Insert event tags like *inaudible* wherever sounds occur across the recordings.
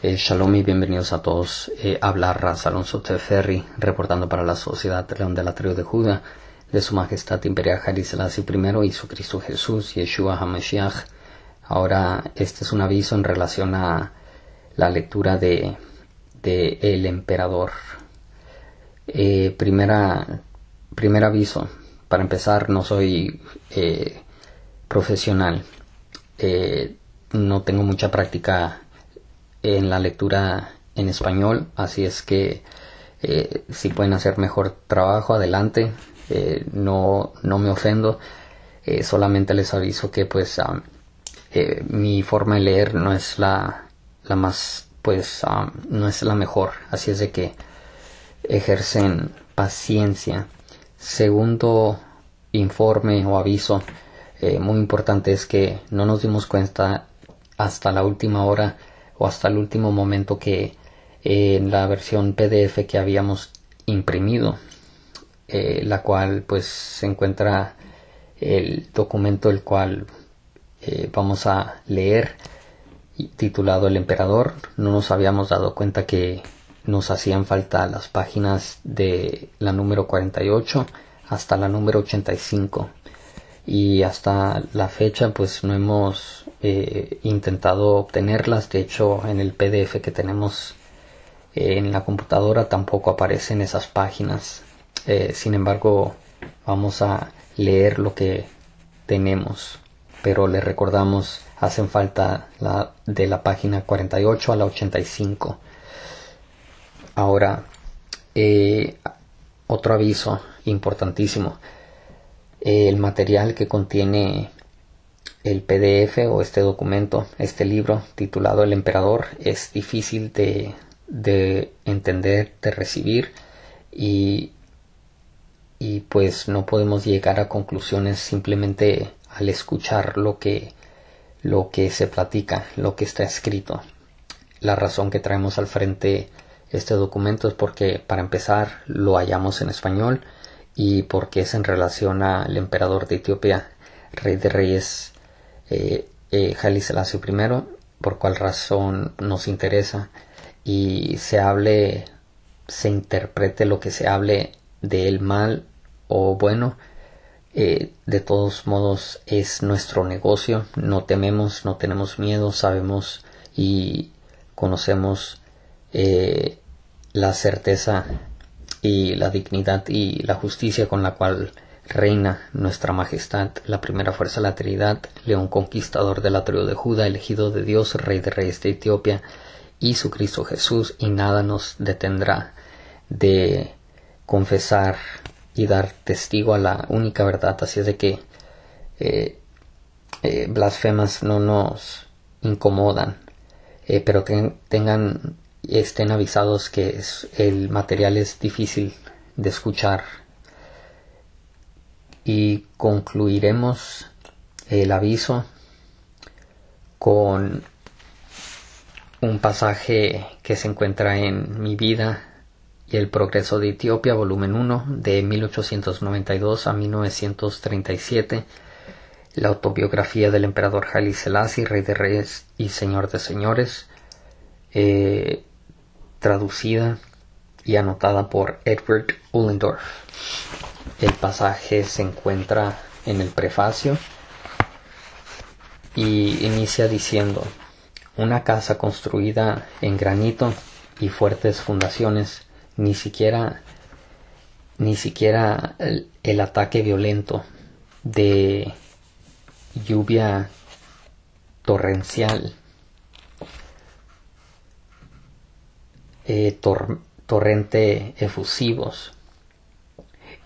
Eh, shalom y bienvenidos a todos. Eh, habla Raz Alonso Teferri, reportando para la Sociedad León de la Tribu de Judá, de Su Majestad Imperial Haile I y su Cristo Jesús, Yeshua HaMashiach. Ahora, este es un aviso en relación a la lectura de, de El Emperador. Eh, primera, primer aviso. Para empezar, no soy eh, profesional. Eh, no tengo mucha práctica en la lectura en español, así es que eh, si pueden hacer mejor trabajo, adelante. Eh, no, no me ofendo. Eh, solamente les aviso que pues um, mi forma de leer no es la, la más pues um, no es la mejor así es de que ejercen paciencia segundo informe o aviso muy importante es que no nos dimos cuenta hasta la última hora o hasta el último momento que eh, en la versión PDF que habíamos imprimido, eh, la cual pues se encuentra el documento el cual eh, vamos a leer titulado El Emperador. No nos habíamos dado cuenta que nos hacían falta las páginas de la número 48 hasta la número 85 y hasta la fecha pues no hemos eh, intentado obtenerlas. De hecho en el pdf que tenemos eh, en la computadora tampoco aparecen esas páginas. Eh, sin embargo vamos a leer lo que tenemos. Pero le recordamos hacen falta la, de la página 48 a la 85 ahora eh, otro aviso importantísimo. El material que contiene el PDF o este documento, este libro titulado El Emperador, es difícil de, de entender, de recibir y, y pues no podemos llegar a conclusiones simplemente al escuchar lo que, lo que se platica, lo que está escrito. La razón que traemos al frente este documento es porque para empezar lo hallamos en español y porque es en relación al emperador de Etiopía, rey de reyes eh, eh, I, por cual razón nos interesa y se hable, se interprete lo que se hable de él mal o bueno, eh, de todos modos es nuestro negocio, no tememos, no tenemos miedo, sabemos y conocemos eh, la certeza y la dignidad y la justicia con la cual reina nuestra majestad, la primera fuerza de la Trinidad, león conquistador de la tribu de Judá, elegido de Dios, rey de reyes de Etiopía, y su Cristo Jesús, y nada nos detendrá de confesar y dar testigo a la única verdad. Así es de que eh, eh, blasfemas no nos incomodan, eh, pero ten, tengan estén avisados que es, el material es difícil de escuchar y concluiremos el aviso con un pasaje que se encuentra en Mi vida y el progreso de Etiopía, volumen 1, de 1892 a 1937, la autobiografía del emperador Haile Selassie, rey de reyes y señor de señores, eh, traducida y anotada por Edward Ullendorf. El pasaje se encuentra en el prefacio y inicia diciendo una casa construida en granito y fuertes fundaciones, ni siquiera ni siquiera el, ataque violento de lluvia torrencial eh, tor torrente efusivos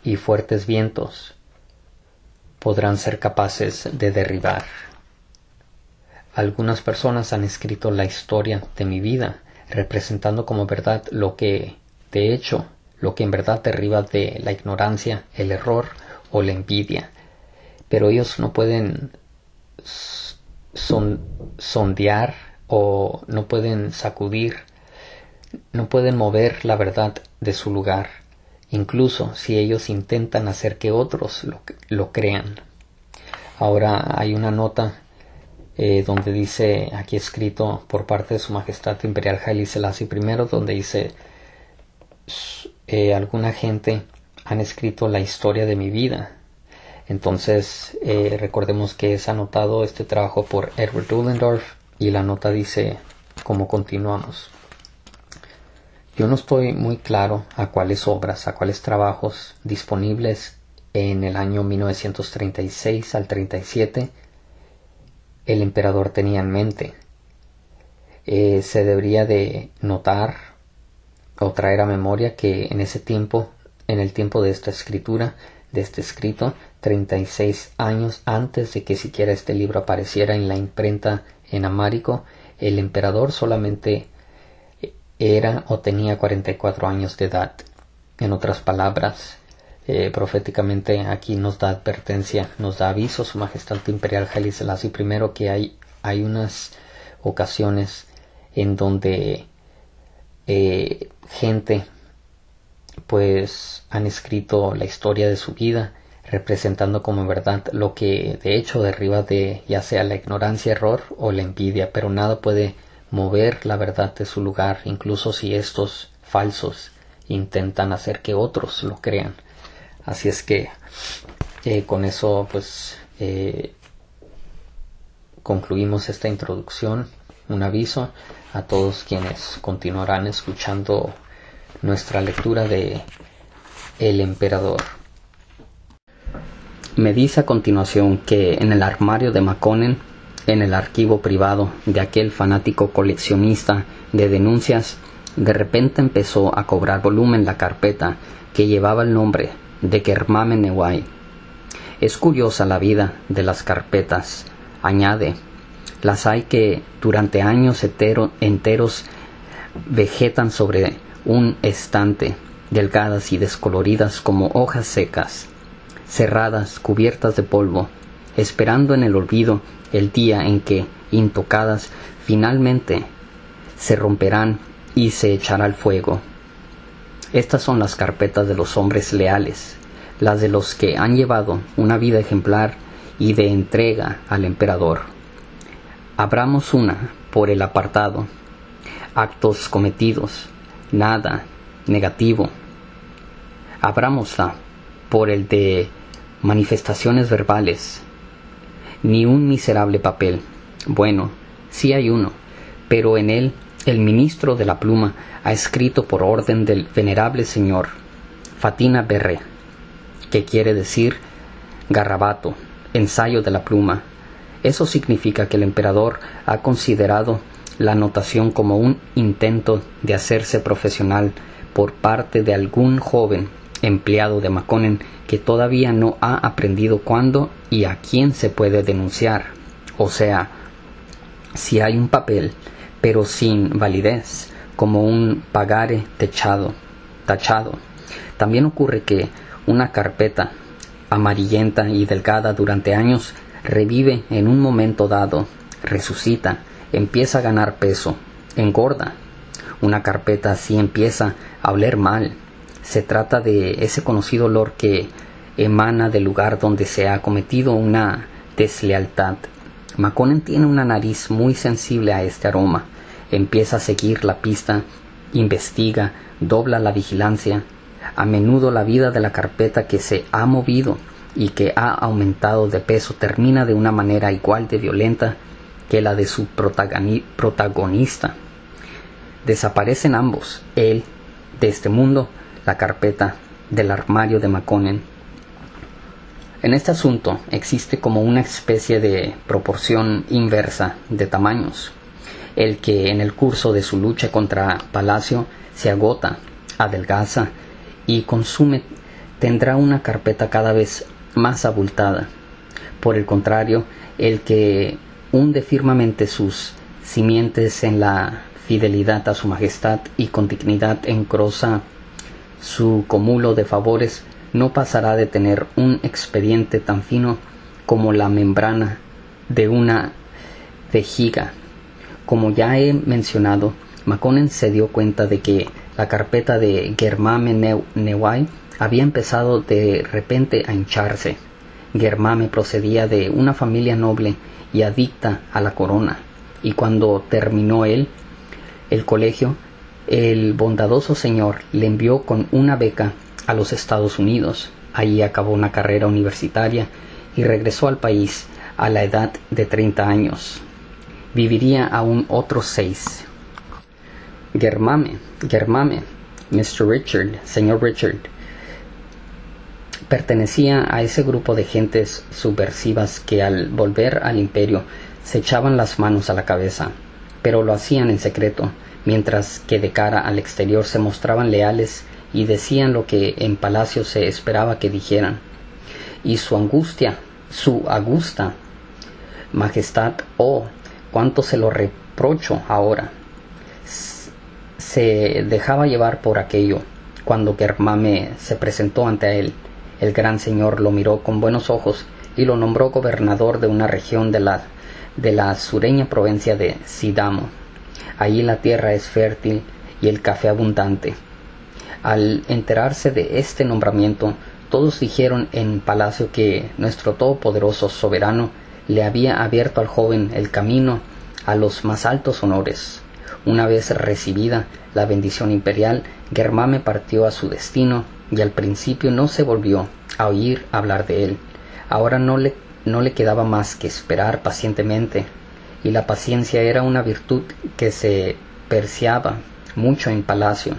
y fuertes vientos podrán ser capaces de derribar. Algunas personas han escrito la historia de mi vida, representando como verdad lo que, de hecho, lo que en verdad derriba de la ignorancia, el error o la envidia. Pero ellos no pueden son sondear o no pueden sacudir no pueden mover la verdad de su lugar, incluso si ellos intentan hacer que otros lo, crean. Ahora hay una nota eh, donde dice, aquí escrito por parte de Su Majestad Imperial Haile Selassie I, donde dice, eh, alguna gente han escrito la historia de mi vida. Entonces, eh, recordemos que es anotado este trabajo por Edward Dullendorf y la nota dice cómo continuamos. Yo no estoy muy claro a cuáles obras, a cuáles trabajos disponibles en el año 1936 al 37 el emperador tenía en mente. Eh, se debería de notar o traer a memoria que en ese tiempo, en el tiempo de esta escritura, de este escrito, 36 años antes de que siquiera este libro apareciera en la imprenta en Amárico, el emperador solamente era o tenía 44 años de edad. En otras palabras, eh, proféticamente aquí nos da advertencia, nos da aviso su majestad imperial Haile Selassie primero que hay, hay unas ocasiones en donde eh, gente pues han escrito la historia de su vida representando como verdad lo que de hecho derriba de ya sea la ignorancia, error o la envidia, pero nada puede mover la verdad de su lugar, incluso si estos falsos intentan hacer que otros lo crean. Así es que eh, con eso pues eh, concluimos esta introducción. Un aviso a todos quienes continuarán escuchando nuestra lectura de El Emperador. Me dice a continuación que en el armario de Maconen, en el archivo privado de aquel fanático coleccionista de denuncias, de repente empezó a cobrar volumen la carpeta que llevaba el nombre de Germame Neway. Es curiosa la vida de las carpetas, añade. Las hay que durante años enteros vegetan sobre un estante, delgadas y descoloridas como hojas secas, cerradas, cubiertas de polvo, esperando en el olvido el día en que, intocadas, finalmente se romperán y se echará al fuego. Estas son las carpetas de los hombres leales, las de los que han llevado una vida ejemplar y de entrega al emperador. Abramos una por el apartado, actos cometidos, nada, negativo. Abrámosla por el de manifestaciones verbales, ni un miserable papel. Bueno, sí hay uno, pero en él el ministro de la pluma ha escrito por orden del venerable señor Fatina Berre, que quiere decir garrabato, ensayo de la pluma. Eso significa que el emperador ha considerado la anotación como un intento de hacerse profesional por parte de algún joven empleado de Maconen que todavía no ha aprendido cuándo y a quién se puede denunciar. O sea, si hay un papel pero sin validez, como un pagare tachado. También ocurre que una carpeta amarillenta y delgada durante años revive en un momento dado, resucita, empieza a ganar peso, engorda. Una carpeta así empieza a oler mal. Se trata de ese conocido olor que emana del lugar donde se ha cometido una deslealtad. Maconen tiene una nariz muy sensible a este aroma empieza a seguir la pista, investiga, dobla la vigilancia. A menudo la vida de la carpeta que se ha movido y que ha aumentado de peso termina de una manera igual de violenta que la de su protagonista. Desaparecen ambos, él de este mundo, la carpeta del armario de Maconen. En este asunto existe como una especie de proporción inversa de tamaños el que en el curso de su lucha contra Palacio se agota, adelgaza y consume tendrá una carpeta cada vez más abultada. Por el contrario, el que hunde firmemente sus simientes en la fidelidad a su majestad y con dignidad engrosa su cúmulo de favores, no pasará de tener un expediente tan fino como la membrana de una vejiga como ya he mencionado, Maconen se dio cuenta de que la carpeta de Germame Neway había empezado de repente a hincharse. Germame procedía de una familia noble y adicta a la corona. Y cuando terminó él el colegio, el bondadoso señor le envió con una beca a los Estados Unidos. Allí acabó una carrera universitaria y regresó al país a la edad de 30 años. Viviría aún otros seis. Germame, Germame, Mr. Richard, señor Richard, pertenecía a ese grupo de gentes subversivas que al volver al imperio se echaban las manos a la cabeza, pero lo hacían en secreto, mientras que de cara al exterior se mostraban leales y decían lo que en palacio se esperaba que dijeran. Y su angustia, su augusta majestad, oh, cuánto se lo reprocho ahora. Se dejaba llevar por aquello. Cuando Germame se presentó ante él, el gran señor lo miró con buenos ojos y lo nombró gobernador de una región de la, de la sureña provincia de Sidamo. Allí la tierra es fértil y el café abundante. Al enterarse de este nombramiento, todos dijeron en palacio que nuestro todopoderoso soberano le había abierto al joven el camino a los más altos honores. Una vez recibida la bendición imperial, Germame partió a su destino y al principio no se volvió a oír hablar de él. Ahora no le, no le quedaba más que esperar pacientemente, y la paciencia era una virtud que se perciaba mucho en palacio,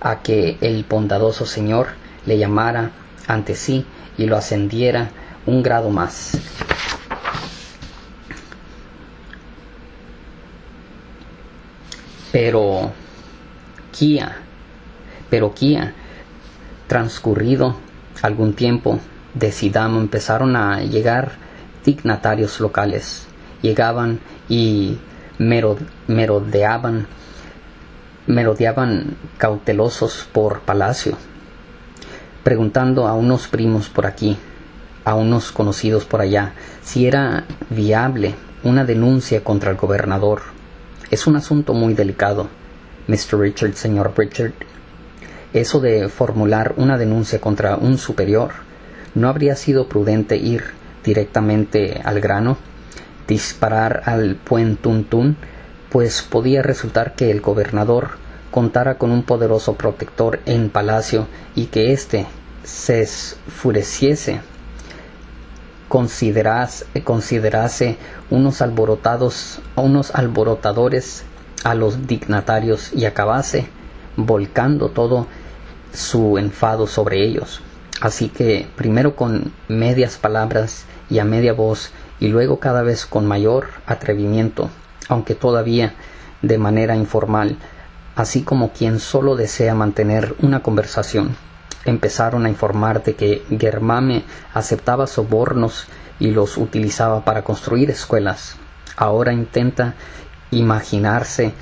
a que el bondadoso señor le llamara ante sí y lo ascendiera un grado más. Pero Kia, pero Kia, transcurrido algún tiempo de Sidamo empezaron a llegar dignatarios locales. Llegaban y merodeaban, merodeaban cautelosos por palacio, preguntando a unos primos por aquí, a unos conocidos por allá, si era viable una denuncia contra el gobernador es un asunto muy delicado, Mr. Richard, señor Richard. Eso de formular una denuncia contra un superior, ¿no habría sido prudente ir directamente al grano, disparar al puentuntún, pues podía resultar que el gobernador contara con un poderoso protector en palacio y que éste se enfureciese considerase unos alborotados, unos alborotadores a los dignatarios y acabase volcando todo su enfado sobre ellos. Así que primero con medias palabras y a media voz y luego cada vez con mayor atrevimiento, aunque todavía de manera informal, así como quien solo desea mantener una conversación empezaron a informar de que Germame aceptaba sobornos y los utilizaba para construir escuelas. Ahora intenta imaginarse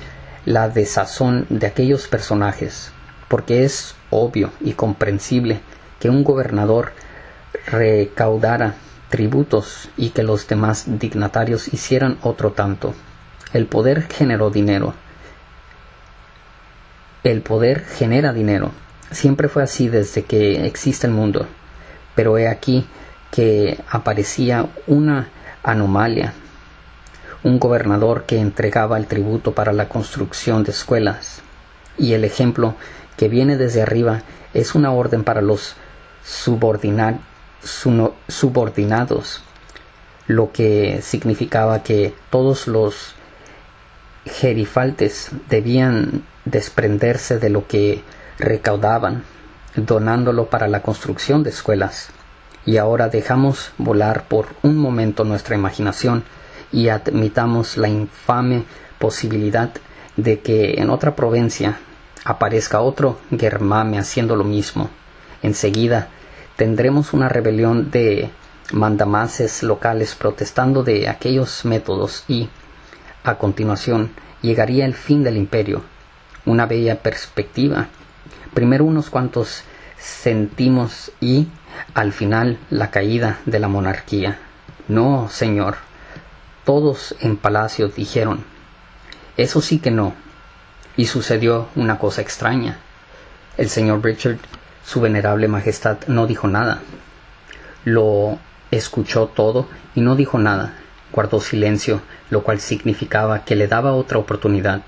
la desazón de aquellos personajes, porque es obvio y comprensible que un gobernador recaudara tributos y que los demás dignatarios hicieran otro tanto. El poder generó dinero. El poder genera dinero Siempre fue así desde que existe el mundo, pero he aquí que aparecía una anomalia, un gobernador que entregaba el tributo para la construcción de escuelas, y el ejemplo que viene desde arriba es una orden para los subordinados, lo que significaba que todos los gerifaltes debían desprenderse de lo que recaudaban, donándolo para la construcción de escuelas. Y ahora dejamos volar por un momento nuestra imaginación y admitamos la infame posibilidad de que en otra provincia aparezca otro Germame haciendo lo mismo. Enseguida tendremos una rebelión de mandamases locales protestando de aquellos métodos y, a continuación, llegaría el fin del imperio, una bella perspectiva primero unos cuantos sentimos y al final la caída de la monarquía. No, señor. Todos en palacio dijeron, eso sí que no. Y sucedió una cosa extraña. El señor Richard, su venerable majestad, no dijo nada. Lo escuchó todo y no dijo nada. guardó silencio, lo cual significaba que le daba otra oportunidad.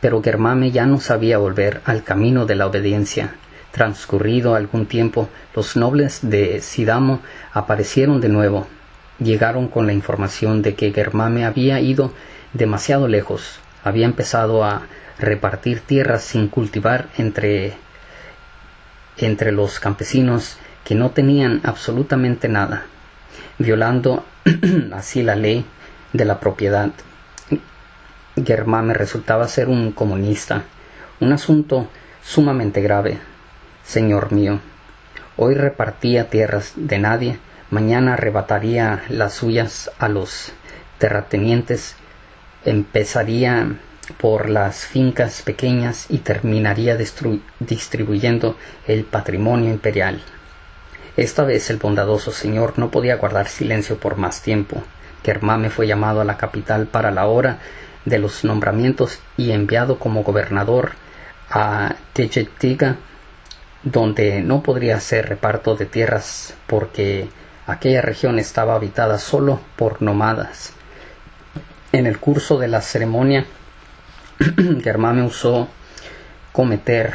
Pero Germame ya no sabía volver al camino de la obediencia. Transcurrido algún tiempo, los nobles de Sidamo aparecieron de nuevo. Llegaron con la información de que Germame había ido demasiado lejos, había empezado a repartir tierras sin cultivar entre, entre los campesinos que no tenían absolutamente nada, violando *clears throat* así la ley de la propiedad. Germame resultaba ser un comunista, un asunto sumamente grave. Señor mío, hoy repartía tierras de nadie, mañana arrebataría las suyas a los terratenientes, empezaría por las fincas pequeñas y terminaría distribuyendo el patrimonio imperial. Esta vez el bondadoso señor no podía guardar silencio por más tiempo. Germame fue llamado a la capital para la hora de los nombramientos y enviado como gobernador a Tejetiga, donde no podría hacer reparto de tierras porque aquella región estaba habitada solo por nómadas. En el curso de la ceremonia *clears throat* Germame usó cometer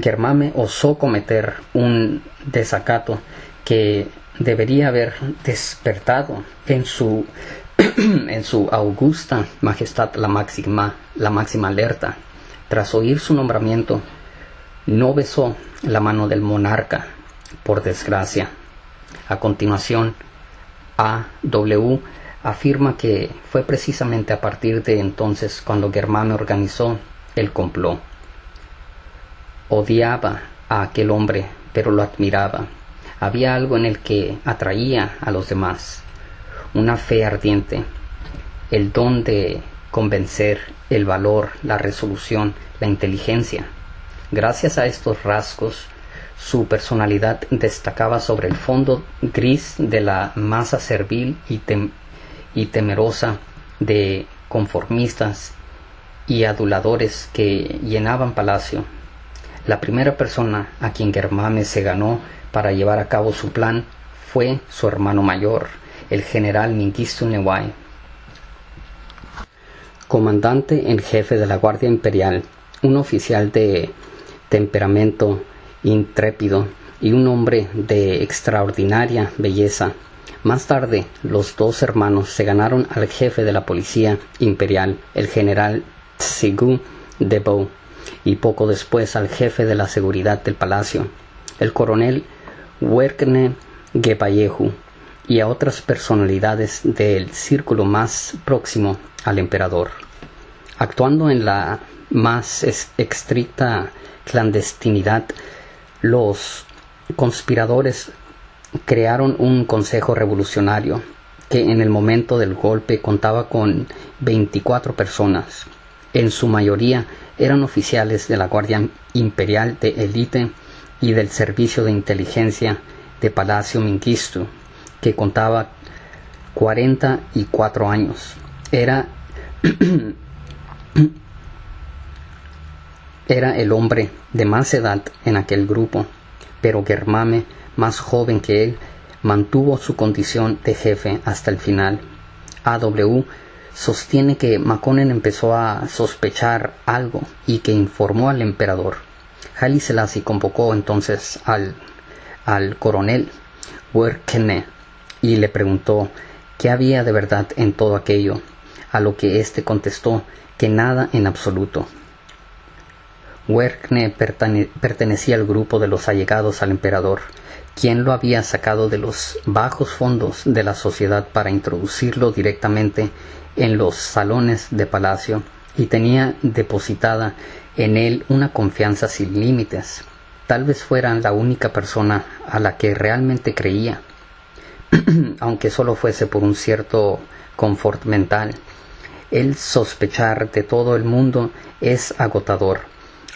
Germame osó cometer un desacato que debería haber despertado en su *clears throat* en su augusta majestad la máxima la máxima alerta tras oír su nombramiento no besó la mano del monarca por desgracia a continuación A. W afirma que fue precisamente a partir de entonces cuando Germano organizó el complot. Odiaba a aquel hombre, pero lo admiraba. Había algo en el que atraía a los demás, una fe ardiente, el don de convencer, el valor, la resolución, la inteligencia. Gracias a estos rasgos, su personalidad destacaba sobre el fondo gris de la masa servil y, y temerosa de conformistas y aduladores que llenaban palacio. La primera persona a quien Germame se ganó para llevar a cabo su plan fue su hermano mayor, el general Mingistu Newai, comandante en jefe de la Guardia Imperial, un oficial de temperamento intrépido y un hombre de extraordinaria belleza más tarde, los dos hermanos se ganaron al jefe de la policía imperial, el general Tsigu Debo, y poco después al jefe de la seguridad del palacio, el coronel Werkne Gebayehu, y a otras personalidades del círculo más próximo al emperador. Actuando en la más estricta clandestinidad, los conspiradores crearon un consejo revolucionario que en el momento del golpe contaba con 24 personas. En su mayoría eran oficiales de la Guardia Imperial de Elite y del Servicio de Inteligencia de Palacio Mingistu, que contaba 44 años. Era, *clears throat* era el hombre de más edad en aquel grupo, pero Germame más joven que él, mantuvo su condición de jefe hasta el final. AW sostiene que Makonnen empezó a sospechar algo y que informó al emperador. Haile Selassie convocó entonces al, al coronel Werkene y le preguntó qué había de verdad en todo aquello, a lo que éste contestó que nada en absoluto. Werkne pertenecía al grupo de los allegados al emperador, quien lo había sacado de los bajos fondos de la sociedad para introducirlo directamente en los salones de palacio y tenía depositada en él una confianza sin límites. Tal vez fuera la única persona a la que realmente creía, *clears throat* aunque solo fuese por un cierto confort mental. El sospechar de todo el mundo es agotador.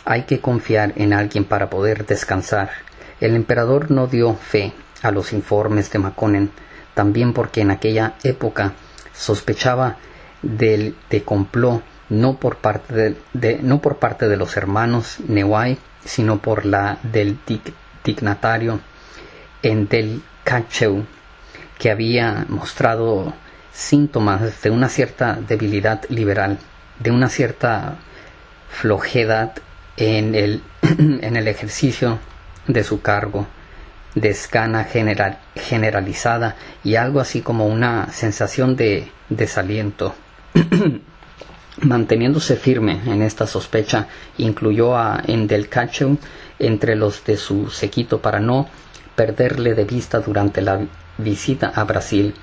Hay que confiar en alguien para poder descansar el emperador no dio fe a los informes de Maconen, también porque en aquella época sospechaba del de complot no por parte de, no por parte de los hermanos Newai, sino por la del dignatario en del Cacheu, que había mostrado síntomas de una cierta debilidad liberal, de una cierta flojedad en el, *clears throat* en el ejercicio de su cargo, de escana general, generalizada y algo así como una sensación de desaliento. *clears throat* Manteniéndose firme en esta sospecha, incluyó a Endelcacho entre los de su sequito para no perderle de vista durante la visita a Brasil.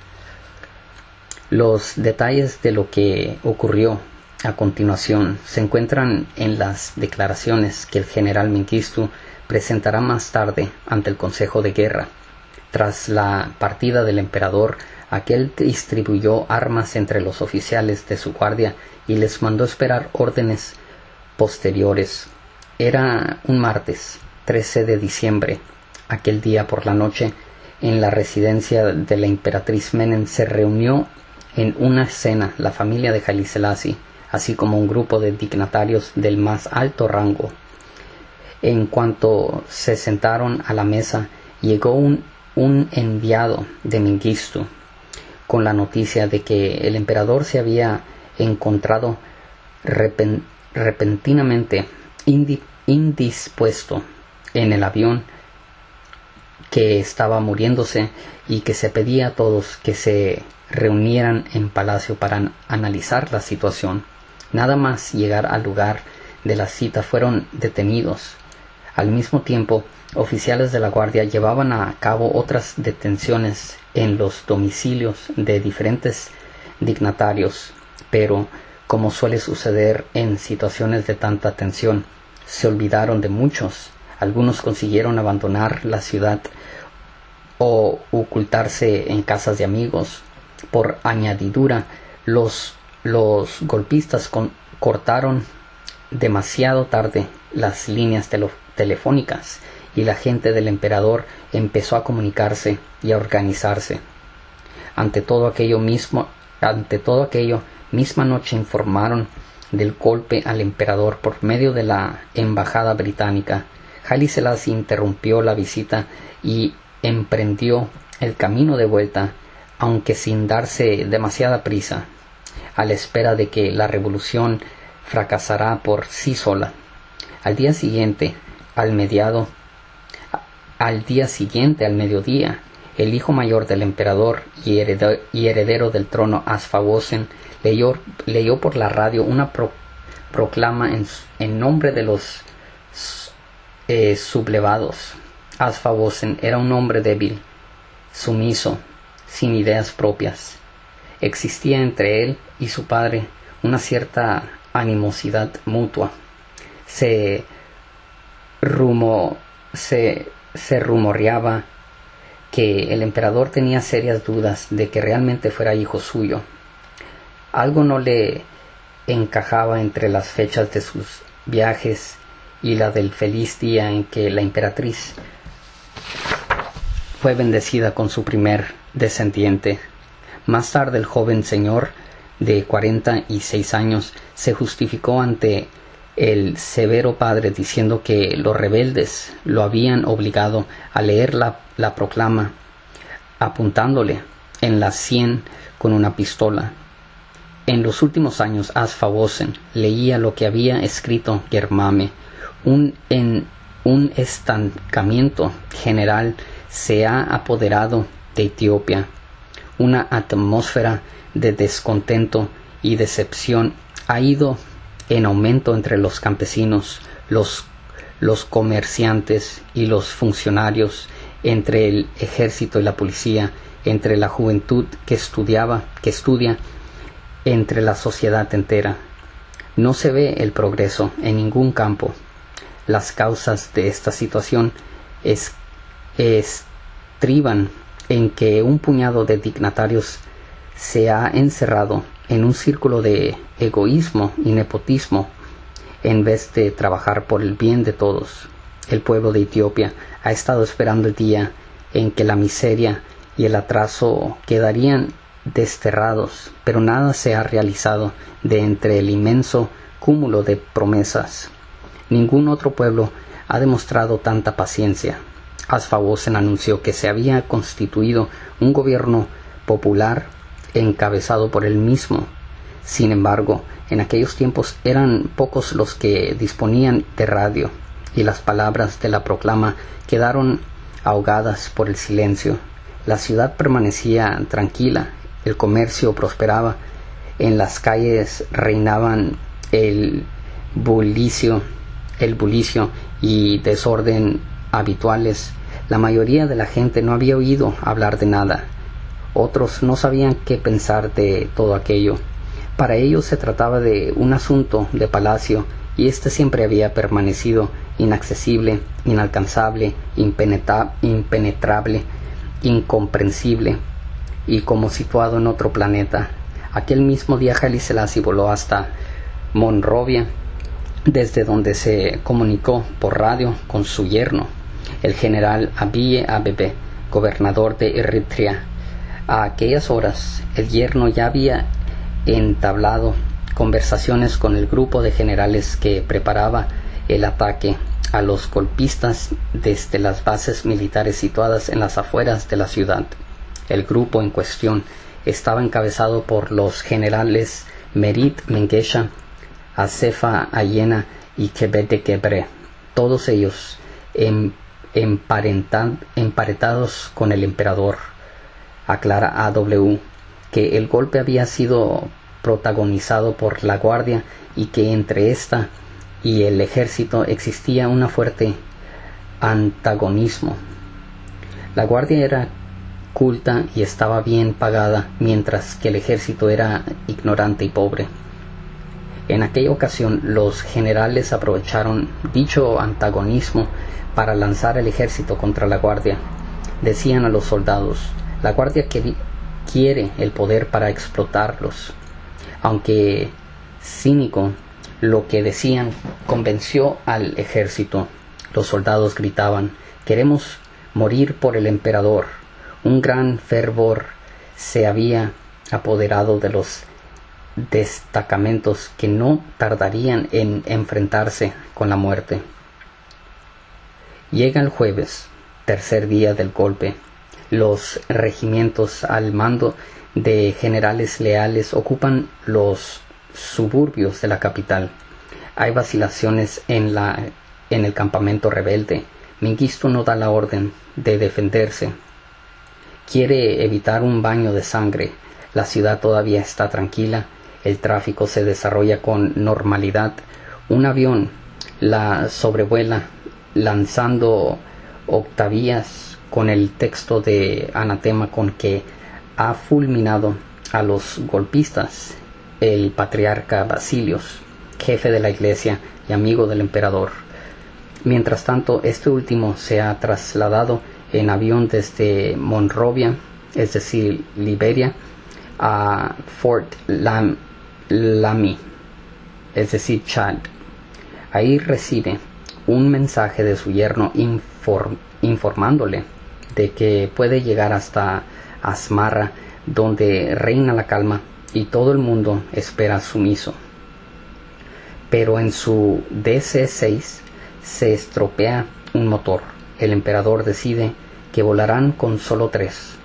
Los detalles de lo que ocurrió a continuación se encuentran en las declaraciones que el general Mengistu presentará más tarde ante el Consejo de Guerra. Tras la partida del emperador, aquel distribuyó armas entre los oficiales de su guardia y les mandó esperar órdenes posteriores. Era un martes, 13 de diciembre. Aquel día por la noche, en la residencia de la emperatriz Menem se reunió en una cena la familia de Haile así como un grupo de dignatarios del más alto rango. En cuanto se sentaron a la mesa, llegó un, enviado de Mengistu con la noticia de que el emperador se había encontrado repentinamente indispuesto en el avión que estaba muriéndose y que se pedía a todos que se reunieran en palacio para analizar la situación. Nada más llegar al lugar de la cita fueron detenidos. Al mismo tiempo, oficiales de la Guardia llevaban a cabo otras detenciones en los domicilios de diferentes dignatarios, pero, como suele suceder en situaciones de tanta tensión, se olvidaron de muchos. Algunos consiguieron abandonar la ciudad o ocultarse en casas de amigos. Por añadidura, los, los golpistas cortaron demasiado tarde las líneas telefónicas y la gente del emperador empezó a comunicarse y a organizarse. Ante todo aquello mismo, ante todo aquello, misma noche informaron del golpe al emperador por medio de la embajada británica. Haile Selassie interrumpió la visita y emprendió el camino de vuelta, aunque sin darse demasiada prisa, a la espera de que la revolución fracasará por sí sola. Al día siguiente, al mediado, al día siguiente, al mediodía, el hijo mayor del emperador y heredero, del trono Asfawosen leyó, leyó, por la radio una proclama en, nombre de los eh, sublevados. Asfawosen era un hombre débil, sumiso, sin ideas propias. Existía entre él y su padre una cierta animosidad mutua. Se, rumo, se, se rumoreaba que el emperador tenía serias dudas de que realmente fuera hijo suyo. Algo no le encajaba entre las fechas de sus viajes y la del feliz día en que la emperatriz fue bendecida con su primer descendiente. Más tarde el joven señor de cuarenta y seis años se justificó ante el severo padre diciendo que los rebeldes lo habían obligado a leer la, proclama apuntándole en la sien con una pistola. En los últimos años Asfawosen leía lo que había escrito Germame, un, en un estancamiento general se ha apoderado de Etiopía. Una atmósfera de descontento y decepción ha ido en aumento entre los campesinos, los, los comerciantes y los funcionarios, entre el ejército y la policía, entre la juventud que estudiaba, que estudia, entre la sociedad entera. No se ve el progreso en ningún campo. Las causas de esta situación es, estriban en que un puñado de dignatarios se ha encerrado en un círculo de egoísmo y nepotismo en vez de trabajar por el bien de todos. El pueblo de Etiopía ha estado esperando el día en que la miseria y el atraso quedarían desterrados, pero nada se ha realizado de entre el inmenso cúmulo de promesas. Ningún otro pueblo ha demostrado tanta paciencia. Asfawosen anunció que se había constituido un gobierno popular encabezado por él mismo. Sin embargo, en aquellos tiempos eran pocos los que disponían de radio, y las palabras de la proclama quedaron ahogadas por el silencio. La ciudad permanecía tranquila, el comercio prosperaba, en las calles reinaban el bulicio, el bulicio y desorden habituales. La mayoría de la gente no había oído hablar de nada. Otros no sabían qué pensar de todo aquello. Para ellos se trataba de un asunto de palacio y éste siempre había permanecido inaccesible, inalcanzable, impenetrable, incomprensible y como situado en otro planeta. Aquel mismo día Haile voló hasta Monrovia, desde donde se comunicó por radio con su yerno, el general Abiy Abebe, gobernador de Eritrea. A aquellas horas el yerno ya había entablado conversaciones con el grupo de generales que preparaba el ataque a los golpistas desde las bases militares situadas en las afueras de la ciudad. El grupo en cuestión estaba encabezado por los generales Merit Mengesha, Asefa Ayena y Kebete Kebre, todos ellos em, emparentados con el emperador. Aclara AW que el golpe había sido protagonizado por la Guardia y que entre esta y el ejército existía una fuerte antagonismo. La Guardia era culta y estaba bien pagada, mientras que el ejército era ignorante y pobre. En aquella ocasión los generales aprovecharon dicho antagonismo para lanzar el ejército contra la Guardia. Decían a los soldados, la Guardia que quiere el poder para explotarlos. Aunque cínico, lo que decían convenció al ejército. Los soldados gritaban, queremos morir por el emperador. Un gran fervor se había apoderado de los destacamentos que no tardarían en enfrentarse con la muerte. Llega el jueves, tercer día del golpe los regimientos al mando de generales leales ocupan los suburbios de la capital. Hay vacilaciones en, la, en el campamento rebelde. Mengistu no da la orden de defenderse. Quiere evitar un baño de sangre. La ciudad todavía está tranquila. El tráfico se desarrolla con normalidad. Un avión la sobrevuela lanzando octavías con el texto de anatema con que ha fulminado a los golpistas el patriarca Basilios, jefe de la iglesia y amigo del emperador. Mientras tanto, este último se ha trasladado en avión desde Monrovia, es decir, Liberia, a Fort Lamy, es decir, Chad. Ahí recibe un mensaje de su yerno informándole de que puede llegar hasta Asmarra, donde reina la calma y todo el mundo espera sumiso. Pero en su DC-6 se estropea un motor. El emperador decide que volarán con solo tres.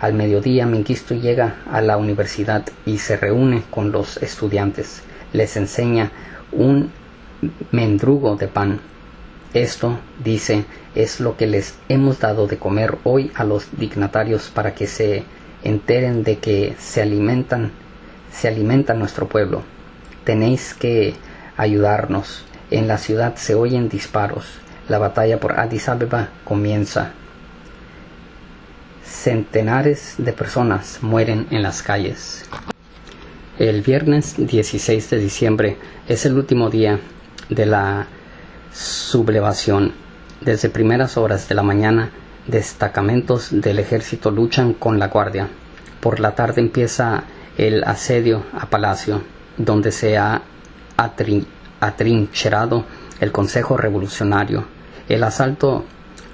Al mediodía Mengistu llega a la universidad y se reúne con los estudiantes. Les enseña un mendrugo de pan esto, dice, es lo que les hemos dado de comer hoy a los dignatarios para que se enteren de que se alimentan, se alimenta nuestro pueblo. Tenéis que ayudarnos. En la ciudad se oyen disparos. La batalla por Addis Abeba comienza. Centenares de personas mueren en las calles. El viernes 16 de diciembre es el último día de la sublevación. Desde primeras horas de la mañana, destacamentos del ejército luchan con la guardia. Por la tarde empieza el asedio a Palacio, donde se ha atrincherado el Consejo Revolucionario. El asalto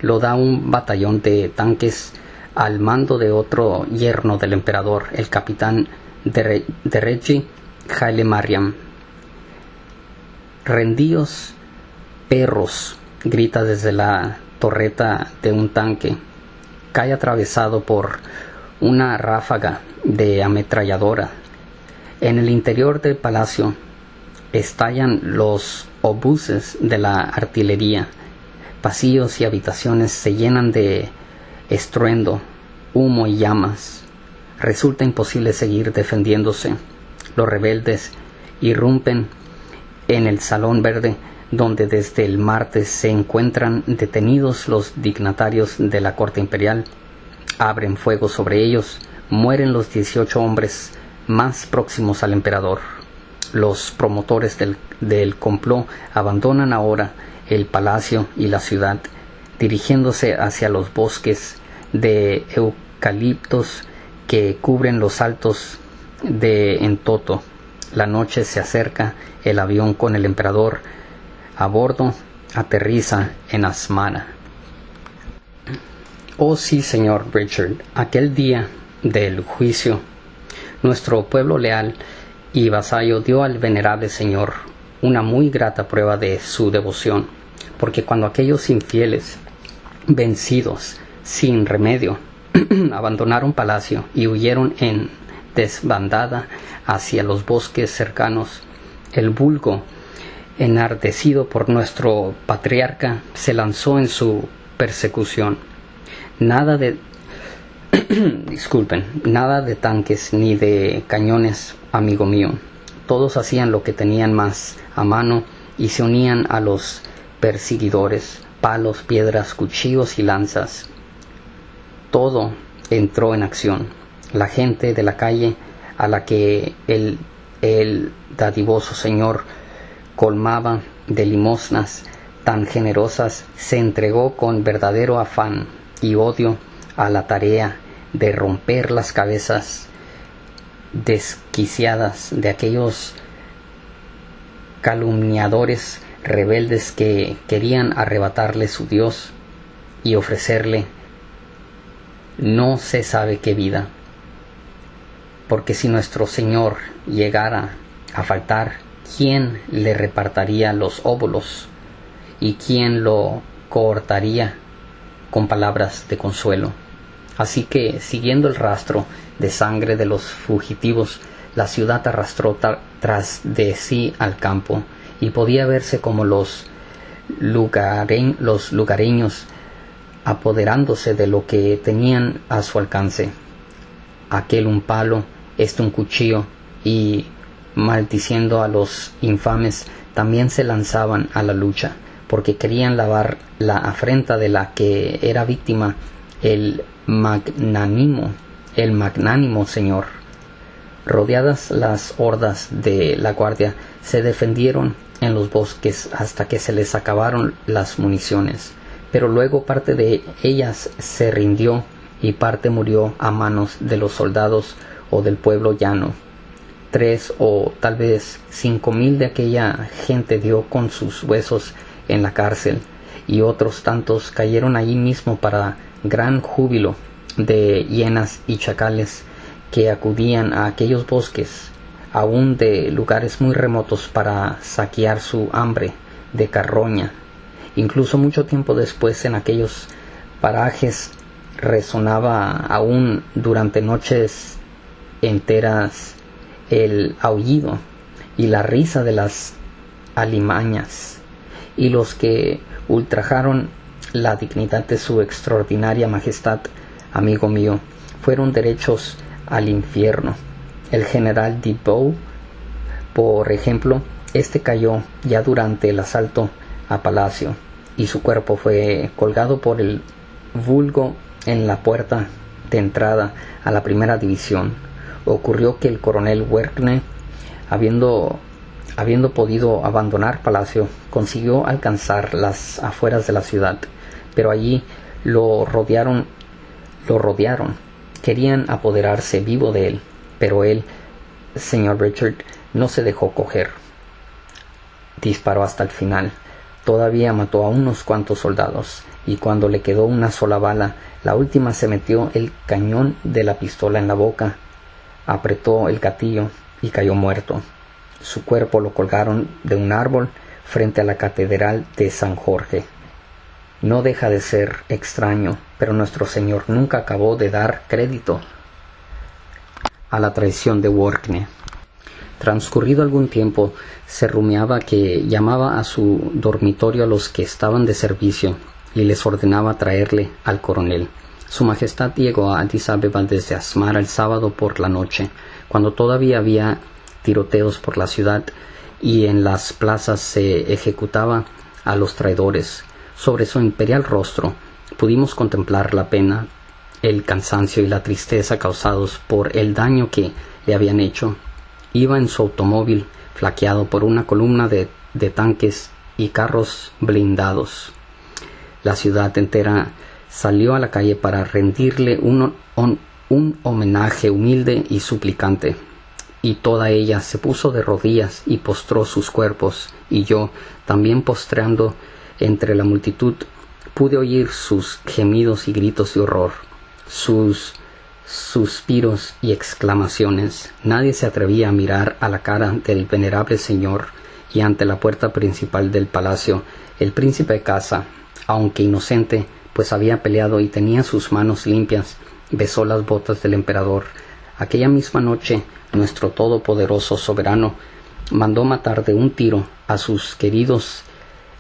lo da un batallón de tanques al mando de otro yerno del emperador, el capitán de, Reggi Haile Mariam. Rendíos perros, grita desde la torreta de un tanque. Cae atravesado por una ráfaga de ametralladora. En el interior del palacio estallan los obuses de la artillería. Pasillos y habitaciones se llenan de estruendo, humo y llamas. Resulta imposible seguir defendiéndose. Los rebeldes irrumpen en el Salón Verde, donde desde el martes se encuentran detenidos los dignatarios de la Corte Imperial. Abren fuego sobre ellos, mueren los 18 hombres más próximos al emperador. Los promotores del, del complot abandonan ahora el palacio y la ciudad, dirigiéndose hacia los bosques de eucaliptos que cubren los altos de Entoto. La noche se acerca, el avión con el emperador a bordo aterriza en Asmara. Oh sí, señor Richard, aquel día del juicio, nuestro pueblo leal y vasallo dio al venerable señor una muy grata prueba de su devoción, porque cuando aquellos infieles, vencidos, sin remedio, *clears throat* abandonaron palacio y huyeron en desbandada hacia los bosques cercanos. El vulgo, enardecido por nuestro patriarca, se lanzó en su persecución. Nada de *clears throat* disculpen, nada de tanques ni de cañones, amigo mío. Todos hacían lo que tenían más a mano y se unían a los perseguidores, palos, piedras, cuchillos y lanzas. Todo entró en acción la gente de la calle a la que el, el dadivoso Señor colmaba de limosnas tan generosas, se entregó con verdadero afán y odio a la tarea de romper las cabezas desquiciadas de aquellos calumniadores rebeldes que querían arrebatarle su Dios y ofrecerle no se sabe qué vida. Porque si nuestro Señor llegara a faltar, ¿quién le repartaría los óvulos? ¿Y quién lo cortaría con palabras de consuelo? Así que, siguiendo el rastro de sangre de los fugitivos, la ciudad arrastró tras de sí al campo, y podía verse como los, los lugareños apoderándose de lo que tenían a su alcance. Aquel un palo, este un cuchillo, y maldiciendo a los infames, también se lanzaban a la lucha, porque querían lavar la afrenta de la que era víctima el magnánimo, el magnánimo Señor. Rodeadas las hordas de la guardia, se defendieron en los bosques hasta que se les acabaron las municiones, pero luego parte de ellas se rindió y parte murió a manos de los soldados o del pueblo llano. Tres o tal vez cinco mil de aquella gente dio con sus huesos en la cárcel y otros tantos cayeron allí mismo para gran júbilo de hienas y chacales que acudían a aquellos bosques, aun de lugares muy remotos para saquear su hambre de carroña. Incluso mucho tiempo después en aquellos parajes resonaba aún durante noches enteras el aullido y la risa de las alimañas, y los que ultrajaron la dignidad de su extraordinaria majestad, amigo mío, fueron derechos al infierno. El general Debow, por ejemplo, este cayó ya durante el asalto a Palacio, y su cuerpo fue colgado por el vulgo en la puerta de entrada a la primera división ocurrió que el coronel Werkne, habiendo, habiendo podido abandonar Palacio, consiguió alcanzar las afueras de la ciudad, pero allí lo rodearon, lo rodearon, querían apoderarse vivo de él, pero él, señor Richard, no se dejó coger. Disparó hasta el final. Todavía mató a unos cuantos soldados, y cuando le quedó una sola bala, la última se metió el cañón de la pistola en la boca apretó el gatillo y cayó muerto. Su cuerpo lo colgaron de un árbol frente a la catedral de San Jorge. No deja de ser extraño, pero nuestro Señor nunca acabó de dar crédito a la traición de Workne. Transcurrido algún tiempo, se rumiaba que llamaba a su dormitorio a los que estaban de servicio y les ordenaba traerle al coronel. Su Majestad llegó a Addis Abeba desde Asmara el sábado por la noche, cuando todavía había tiroteos por la ciudad y en las plazas se ejecutaba a los traidores. Sobre su imperial rostro pudimos contemplar la pena, el cansancio y la tristeza causados por el daño que le habían hecho. Iba en su automóvil flaqueado por una columna de, tanques y carros blindados. La ciudad entera salió a la calle para rendirle un, un homenaje humilde y suplicante y toda ella se puso de rodillas y postró sus cuerpos, y yo, también postrando entre la multitud, pude oír sus gemidos y gritos de horror, sus suspiros y exclamaciones. Nadie se atrevía a mirar a la cara del venerable señor, y ante la puerta principal del palacio, el príncipe de casa, aunque inocente, pues había peleado y tenía sus manos limpias, besó las botas del emperador. Aquella misma noche nuestro todopoderoso soberano mandó matar de un tiro a sus queridos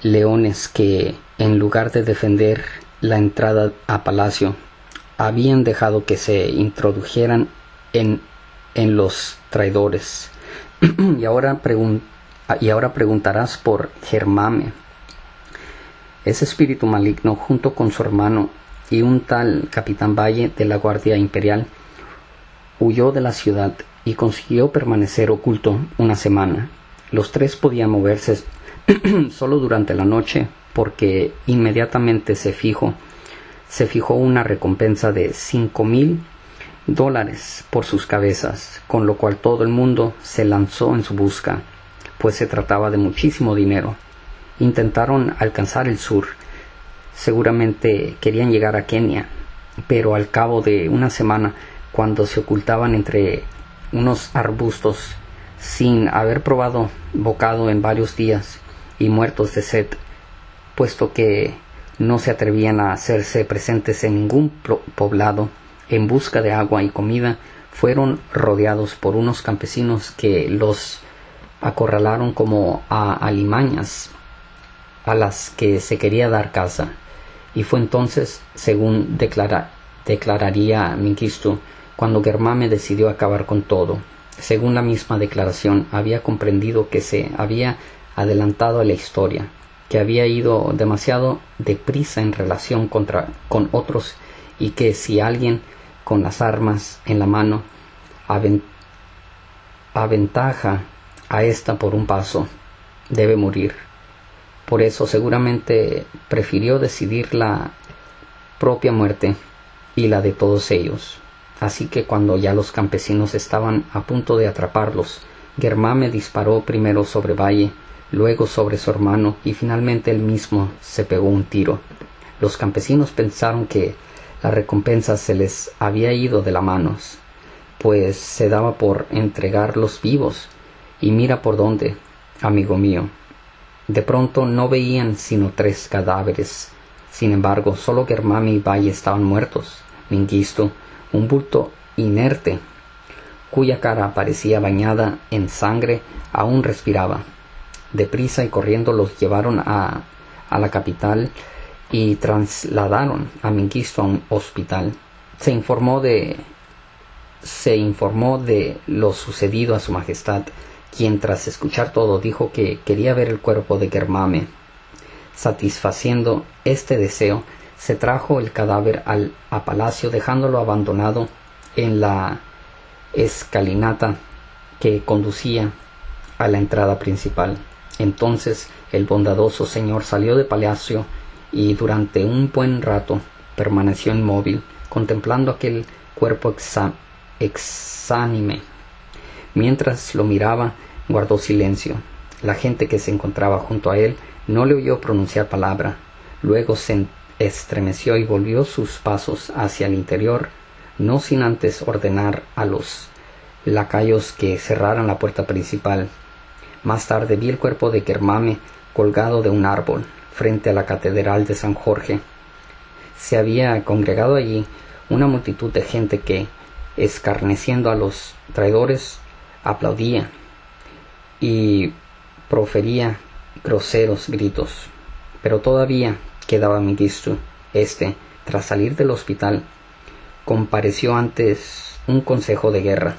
leones que, en lugar de defender la entrada a palacio, habían dejado que se introdujeran en, en los traidores. *clears throat* y, ahora y ahora preguntarás por Germame. Ese espíritu maligno, junto con su hermano y un tal capitán Valle de la Guardia Imperial, huyó de la ciudad y consiguió permanecer oculto una semana. Los tres podían moverse *clears throat* solo durante la noche porque inmediatamente se fijó, se fijó una recompensa de cinco mil dólares por sus cabezas, con lo cual todo el mundo se lanzó en su busca, pues se trataba de muchísimo dinero. Intentaron alcanzar el sur, seguramente querían llegar a Kenia, pero al cabo de una semana, cuando se ocultaban entre unos arbustos sin haber probado bocado en varios días y muertos de sed, puesto que no se atrevían a hacerse presentes en ningún poblado en busca de agua y comida, fueron rodeados por unos campesinos que los acorralaron como a alimañas a las que se quería dar casa. Y fue entonces, según declara, declararía Minquistu, cuando Germame decidió acabar con todo. Según la misma declaración, había comprendido que se había adelantado a la historia, que había ido demasiado deprisa en relación contra, con otros y que si alguien con las armas en la mano aventaja a ésta por un paso, debe morir. Por eso seguramente prefirió decidir la propia muerte y la de todos ellos. Así que cuando ya los campesinos estaban a punto de atraparlos, Germame disparó primero sobre Valle, luego sobre su hermano y finalmente él mismo se pegó un tiro. Los campesinos pensaron que la recompensa se les había ido de las manos, pues se daba por entregarlos vivos, y mira por dónde, amigo mío. De pronto no veían sino tres cadáveres. Sin embargo, solo Germame y Valle estaban muertos. Minguisto un bulto inerte, cuya cara parecía bañada en sangre, aún respiraba. Deprisa y corriendo los llevaron a, a la capital y trasladaron a Mengistu a un hospital. Se informó de se informó de lo sucedido a su majestad, quien tras escuchar todo dijo que quería ver el cuerpo de Germame. Satisfaciendo este deseo, se trajo el cadáver al, a palacio dejándolo abandonado en la escalinata que conducía a la entrada principal. Entonces el bondadoso señor salió de palacio y durante un buen rato permaneció inmóvil, contemplando aquel cuerpo exánime. Mientras lo miraba, guardó silencio. La gente que se encontraba junto a él no le oyó pronunciar palabra. Luego se estremeció y volvió sus pasos hacia el interior, no sin antes ordenar a los lacayos que cerraran la puerta principal. Más tarde vi el cuerpo de Germame colgado de un árbol frente a la catedral de San Jorge. Se había congregado allí una multitud de gente que, escarneciendo a los traidores, aplaudía y profería groseros gritos. Pero todavía quedaba Mengistu. Este, tras salir del hospital, compareció antes un consejo de guerra.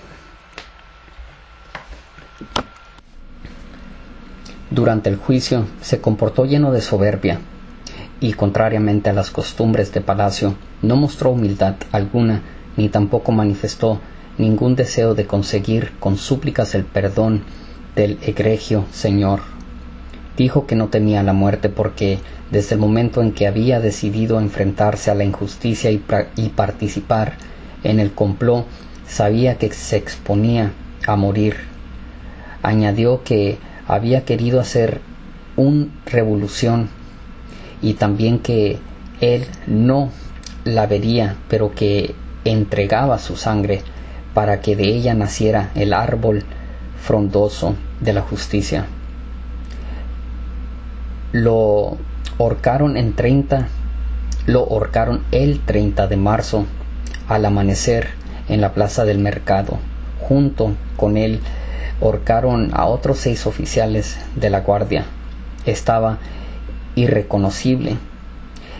Durante el juicio se comportó lleno de soberbia y, contrariamente a las costumbres de palacio, no mostró humildad alguna ni tampoco manifestó ningún deseo de conseguir con súplicas el perdón del egregio Señor. Dijo que no temía la muerte porque desde el momento en que había decidido enfrentarse a la injusticia y, y participar en el complot, sabía que se exponía a morir. Añadió que había querido hacer una revolución y también que él no la vería, pero que entregaba su sangre para que de ella naciera el árbol frondoso de la justicia. Lo horcaron en 30, lo horcaron el 30 de marzo al amanecer en la plaza del mercado. Junto con él horcaron a otros seis oficiales de la guardia. Estaba irreconocible.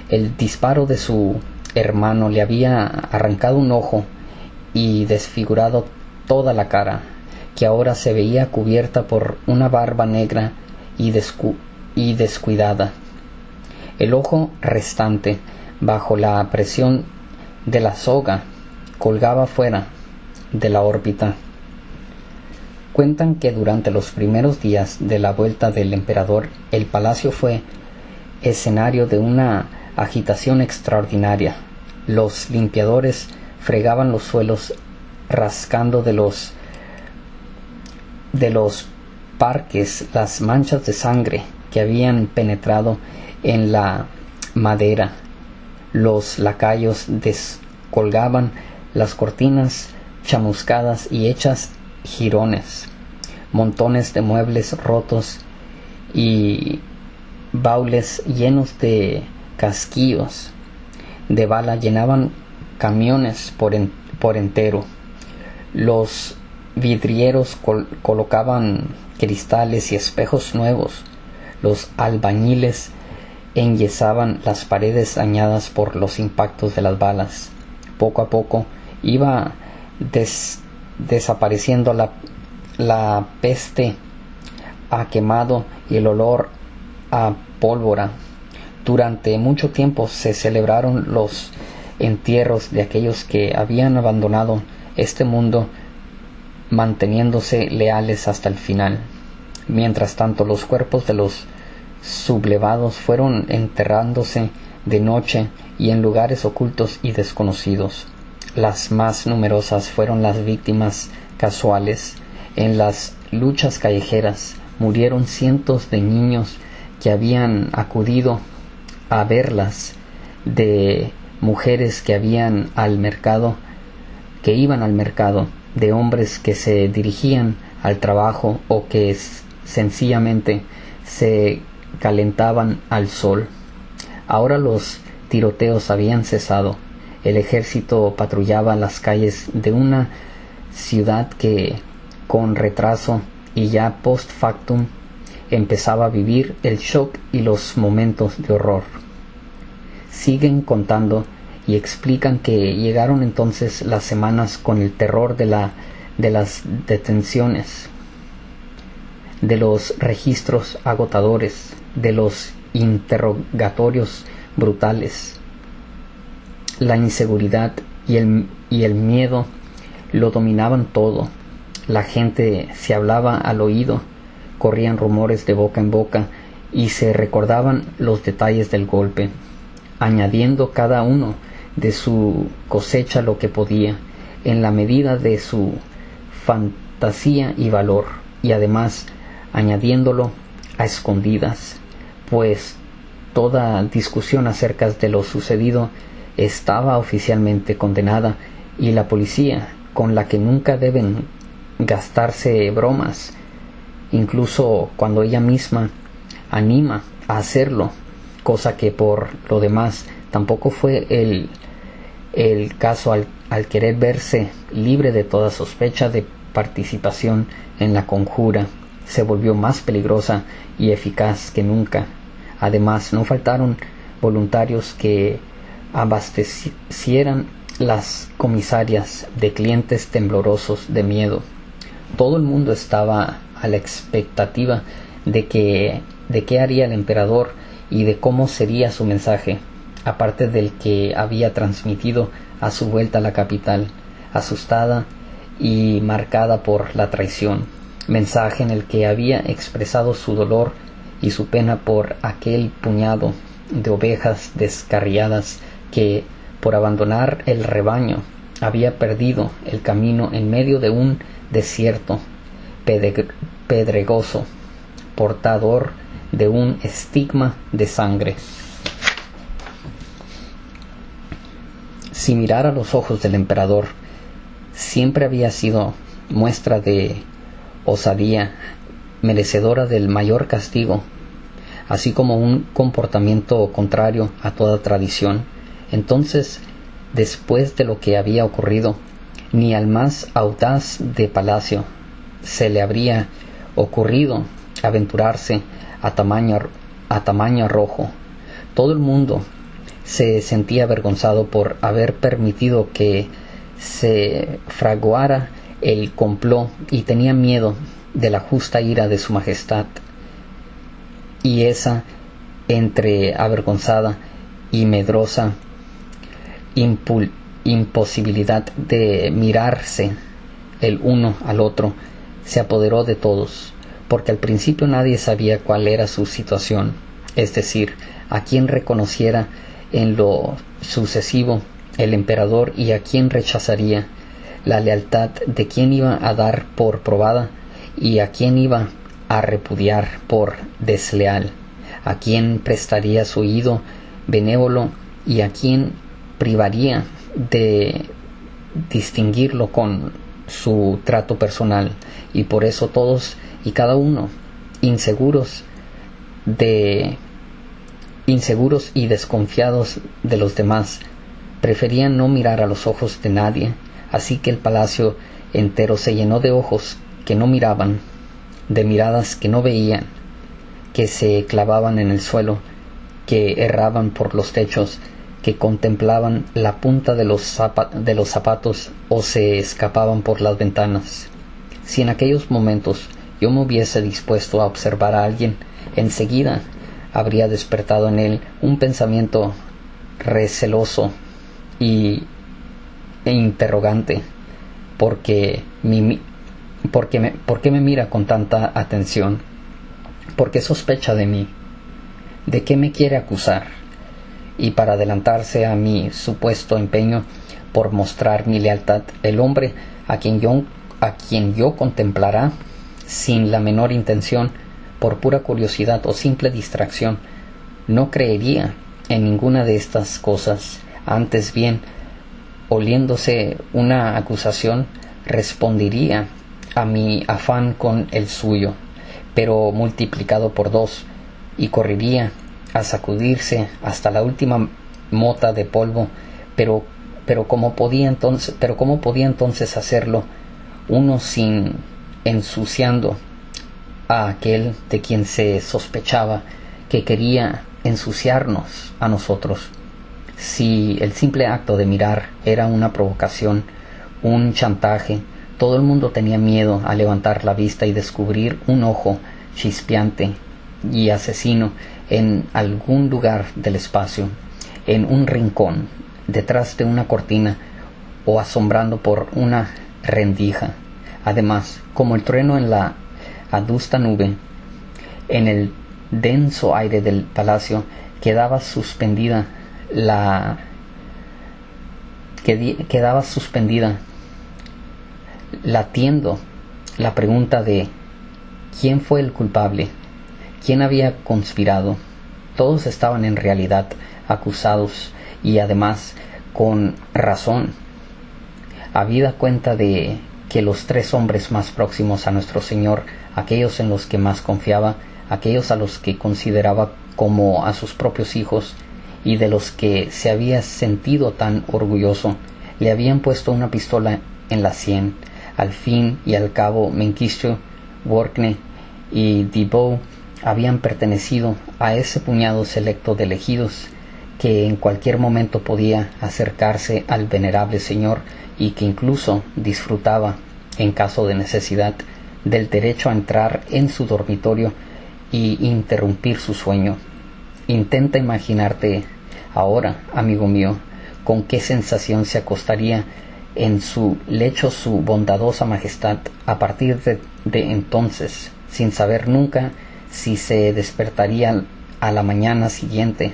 El disparo de su hermano le había arrancado un ojo y desfigurado toda la cara, que ahora se veía cubierta por una barba negra y, descuidada. El ojo restante, bajo la presión de la soga, colgaba fuera de la órbita. Cuentan que durante los primeros días de la vuelta del emperador el palacio fue escenario de una agitación extraordinaria. Los limpiadores fregaban los suelos rascando de los de los parques las manchas de sangre que habían penetrado en la madera. Los lacayos descolgaban las cortinas chamuscadas y hechas jirones, montones de muebles rotos y baules llenos de casquillos de bala llenaban camiones por, por entero. Los vidrieros colocaban cristales y espejos nuevos. Los albañiles enyesaban las paredes dañadas por los impactos de las balas. Poco a poco iba desapareciendo la, la peste a quemado y el olor a pólvora. Durante mucho tiempo se celebraron los entierros de aquellos que habían abandonado este mundo manteniéndose leales hasta el final. Mientras tanto los cuerpos de los sublevados fueron enterrándose de noche y en lugares ocultos y desconocidos. Las más numerosas fueron las víctimas casuales. En las luchas callejeras murieron cientos de niños que habían acudido a verlas, de mujeres que habían al mercado, que iban al mercado, de hombres que se dirigían al trabajo o que sencillamente se calentaban al sol. Ahora los tiroteos habían cesado. El ejército patrullaba las calles de una ciudad que, con retraso y ya post factum, empezaba a vivir el shock y los momentos de horror. Siguen contando y explican que llegaron entonces las semanas con el terror de, la, de las detenciones, de los registros agotadores, de los interrogatorios brutales. La inseguridad y el, y el miedo lo dominaban todo. La gente se hablaba al oído corrían rumores de boca en boca y se recordaban los detalles del golpe, añadiendo cada uno de su cosecha lo que podía, en la medida de su fantasía y valor, y además añadiéndolo a escondidas, pues toda discusión acerca de lo sucedido estaba oficialmente condenada y la policía, con la que nunca deben gastarse bromas, incluso cuando ella misma anima a hacerlo, cosa que por lo demás tampoco fue el, el caso al, al querer verse libre de toda sospecha de participación en la conjura, se volvió más peligrosa y eficaz que nunca. Además, no faltaron voluntarios que abastecieran las comisarias de clientes temblorosos de miedo. Todo el mundo estaba a la expectativa de que de qué haría el emperador y de cómo sería su mensaje, aparte del que había transmitido a su vuelta a la capital, asustada y marcada por la traición, mensaje en el que había expresado su dolor y su pena por aquel puñado de ovejas descarriadas que, por abandonar el rebaño, había perdido el camino en medio de un desierto pedregoso, portador de un estigma de sangre. Si mirar a los ojos del emperador siempre había sido muestra de osadía merecedora del mayor castigo, así como un comportamiento contrario a toda tradición, entonces, después de lo que había ocurrido, ni al más audaz de palacio se le habría ocurrido aventurarse a tamaño, a tamaño rojo. Todo el mundo se sentía avergonzado por haber permitido que se fraguara el complot y tenía miedo de la justa ira de su majestad. Y esa, entre avergonzada y medrosa imposibilidad de mirarse el uno al otro, se apoderó de todos, porque al principio nadie sabía cuál era su situación, es decir, a quién reconociera en lo sucesivo el emperador y a quién rechazaría, la lealtad de quién iba a dar por probada y a quién iba a repudiar por desleal, a quién prestaría su oído benévolo y a quién privaría de distinguirlo con su trato personal. Y por eso todos y cada uno inseguros de inseguros y desconfiados de los demás preferían no mirar a los ojos de nadie así que el palacio entero se llenó de ojos que no miraban de miradas que no veían que se clavaban en el suelo que erraban por los techos que contemplaban la punta de los, de los zapatos o se escapaban por las ventanas. Si en aquellos momentos yo me hubiese dispuesto a observar a alguien, enseguida habría despertado en él un pensamiento receloso y e interrogante porque mi, porque me, ¿por qué me mira con tanta atención? ¿Por qué sospecha de mí? ¿De qué me quiere acusar? Y para adelantarse a mi supuesto empeño por mostrar mi lealtad, el hombre a quien yo, a quien yo contemplará sin la menor intención, por pura curiosidad o simple distracción, no creería en ninguna de estas cosas, antes bien, oliéndose una acusación, respondería a mi afán con el suyo, pero multiplicado por dos, y correría a sacudirse hasta la última mota de polvo, pero pero cómo podía entonces, pero cómo podía entonces hacerlo uno sin ensuciando a aquel de quien se sospechaba que quería ensuciarnos a nosotros. Si el simple acto de mirar era una provocación, un chantaje, todo el mundo tenía miedo a levantar la vista y descubrir un ojo chispeante y asesino en algún lugar del espacio, en un rincón, detrás de una cortina o asombrando por una rendija. Además, como el trueno en la adusta nube, en el denso aire del palacio quedaba suspendida la quedaba suspendida latiendo la pregunta de quién fue el culpable, quién había conspirado. Todos estaban en realidad acusados y además con razón. Habida cuenta de que los tres hombres más próximos a nuestro Señor, aquellos en los que más confiaba, aquellos a los que consideraba como a sus propios hijos, y de los que se había sentido tan orgulloso, Le habían puesto una pistola en la sien. Al fin y al cabo, Mengistu, Workney y Debow habían pertenecido a ese puñado selecto de elegidos que en cualquier momento podía acercarse al venerable señor y que incluso disfrutaba, en caso de necesidad, del derecho a entrar en su dormitorio y interrumpir su sueño. Intenta imaginarte ahora, amigo mío, con qué sensación se acostaría en su lecho su bondadosa majestad a partir de, de entonces, sin saber nunca si se despertaría a la mañana siguiente.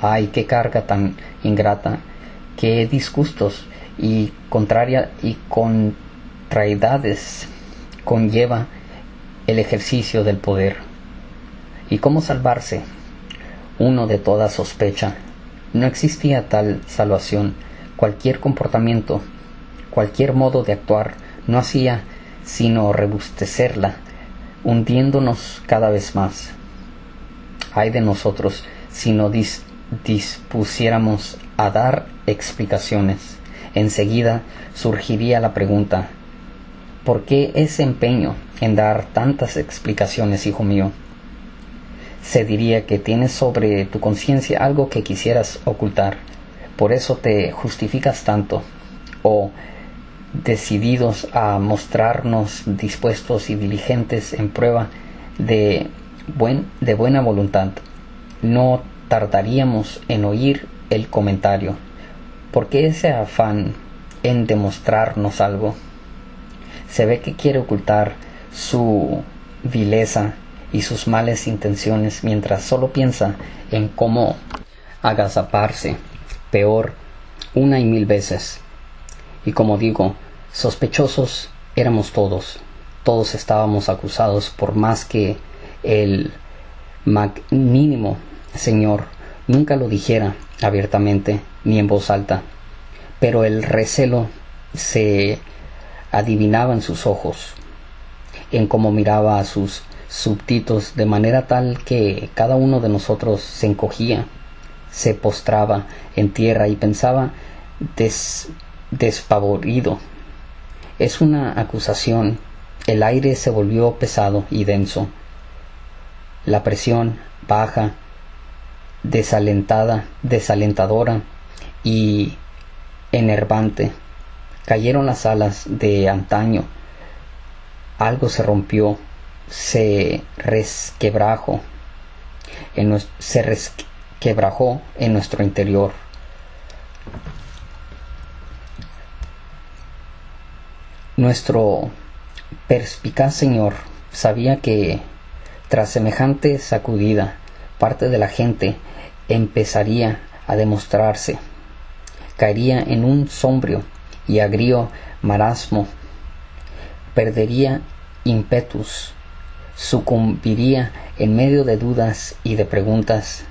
Ay, qué carga tan ingrata, qué disgustos y contraria y contrariedades conlleva el ejercicio del poder. ¿Y cómo salvarse? Uno de toda sospecha. No existía tal salvación. Cualquier comportamiento, cualquier modo de actuar no hacía sino rebustecerla, hundiéndonos cada vez más. Ay de nosotros si no dispusiéramos a dar explicaciones. Enseguida surgiría la pregunta ¿Por qué ese empeño en dar tantas explicaciones, hijo mío? Se diría que tienes sobre tu conciencia algo que quisieras ocultar, por eso te justificas tanto, o decididos a mostrarnos dispuestos y diligentes en prueba de, buen, de buena voluntad. No tardaríamos en oír el comentario. ¿Por qué ese afán en demostrarnos algo? Se ve que quiere ocultar su vileza y sus malas intenciones mientras solo piensa en cómo agazaparse peor una y mil veces. Y como digo, sospechosos éramos todos. Todos estábamos acusados por más que el magnánimo Señor nunca lo dijera abiertamente ni en voz alta. Pero el recelo se adivinaba en sus ojos, en cómo miraba a sus súbditos de manera tal que cada uno de nosotros se encogía, se postraba en tierra y pensaba despavorido. Es una acusación. El aire se volvió pesado y denso. La presión baja, desalentada, desalentadora y enervante Cayeron las alas de antaño. Algo se rompió, se resquebrajó, en, se resquebrajó en nuestro interior. Nuestro perspicaz Señor sabía que tras semejante sacudida parte de la gente empezaría a demostrarse, caería en un sombrio y agrio marasmo, perdería impetus, sucumbiría en medio de dudas y de preguntas,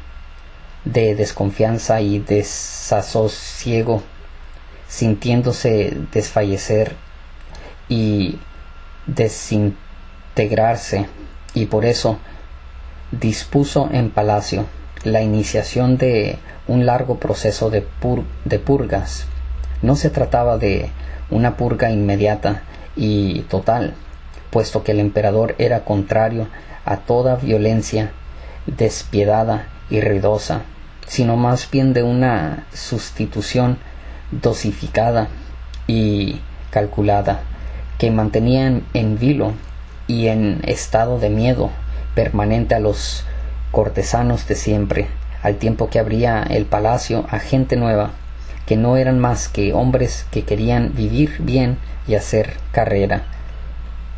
de desconfianza y desasosiego, sintiéndose desfallecer y desintegrarse, y por eso dispuso en palacio la iniciación de un largo proceso de, de purgas. No se trataba de una purga inmediata y total, puesto que el emperador era contrario a toda violencia despiadada y ruidosa, sino más bien de una sustitución dosificada y calculada, que mantenía en, vilo y en estado de miedo permanente a los cortesanos de siempre, al tiempo que abría el palacio a gente nueva que no eran más que hombres que querían vivir bien y hacer carrera.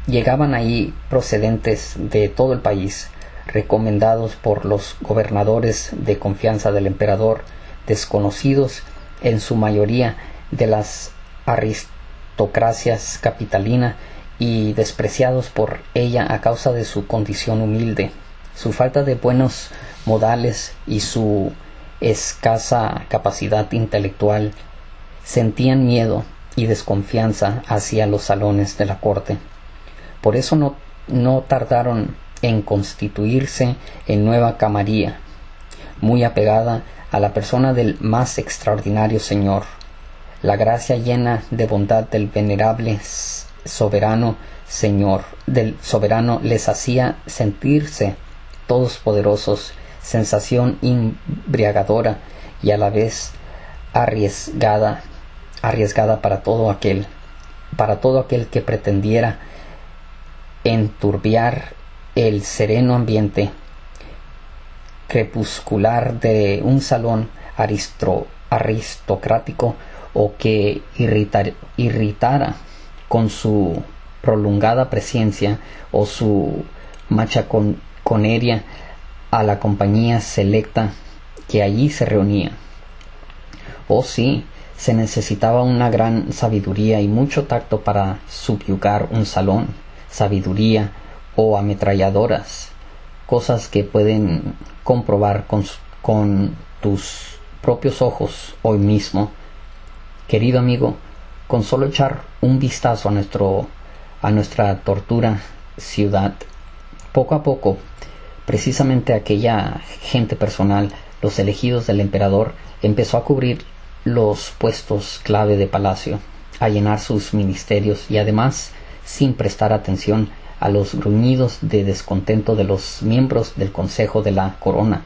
Llegaban ahí procedentes de todo el país, recomendados por los gobernadores de confianza del emperador, desconocidos en su mayoría de las aristocracias capitalina y despreciados por ella a causa de su condición humilde, su falta de buenos modales y su escasa capacidad intelectual, sentían miedo y desconfianza hacia los salones de la corte. Por eso no, no tardaron en constituirse en nueva camarilla, muy apegada a la persona del más extraordinario señor, la gracia llena de bondad del venerable soberano Señor, del soberano les hacía sentirse todos poderosos, sensación embriagadora y a la vez arriesgada, arriesgada para todo aquel, para todo aquel que pretendiera enturbiar el sereno ambiente crepuscular de un salón aristocrático o que irritara con su prolongada presencia o su machaconería a la compañía selecta que allí se reunía. Oh sí, se necesitaba una gran sabiduría y mucho tacto para subyugar un salón, sabiduría o ametralladoras, cosas que pueden comprobar con, con tus propios ojos hoy mismo. Querido amigo, con solo echar un vistazo a nuestro a nuestra tortura ciudad, poco a poco, precisamente aquella gente personal, los elegidos del emperador, empezó a cubrir los puestos clave de palacio, a llenar sus ministerios y además, sin prestar atención a los gruñidos de descontento de los miembros del Consejo de la Corona,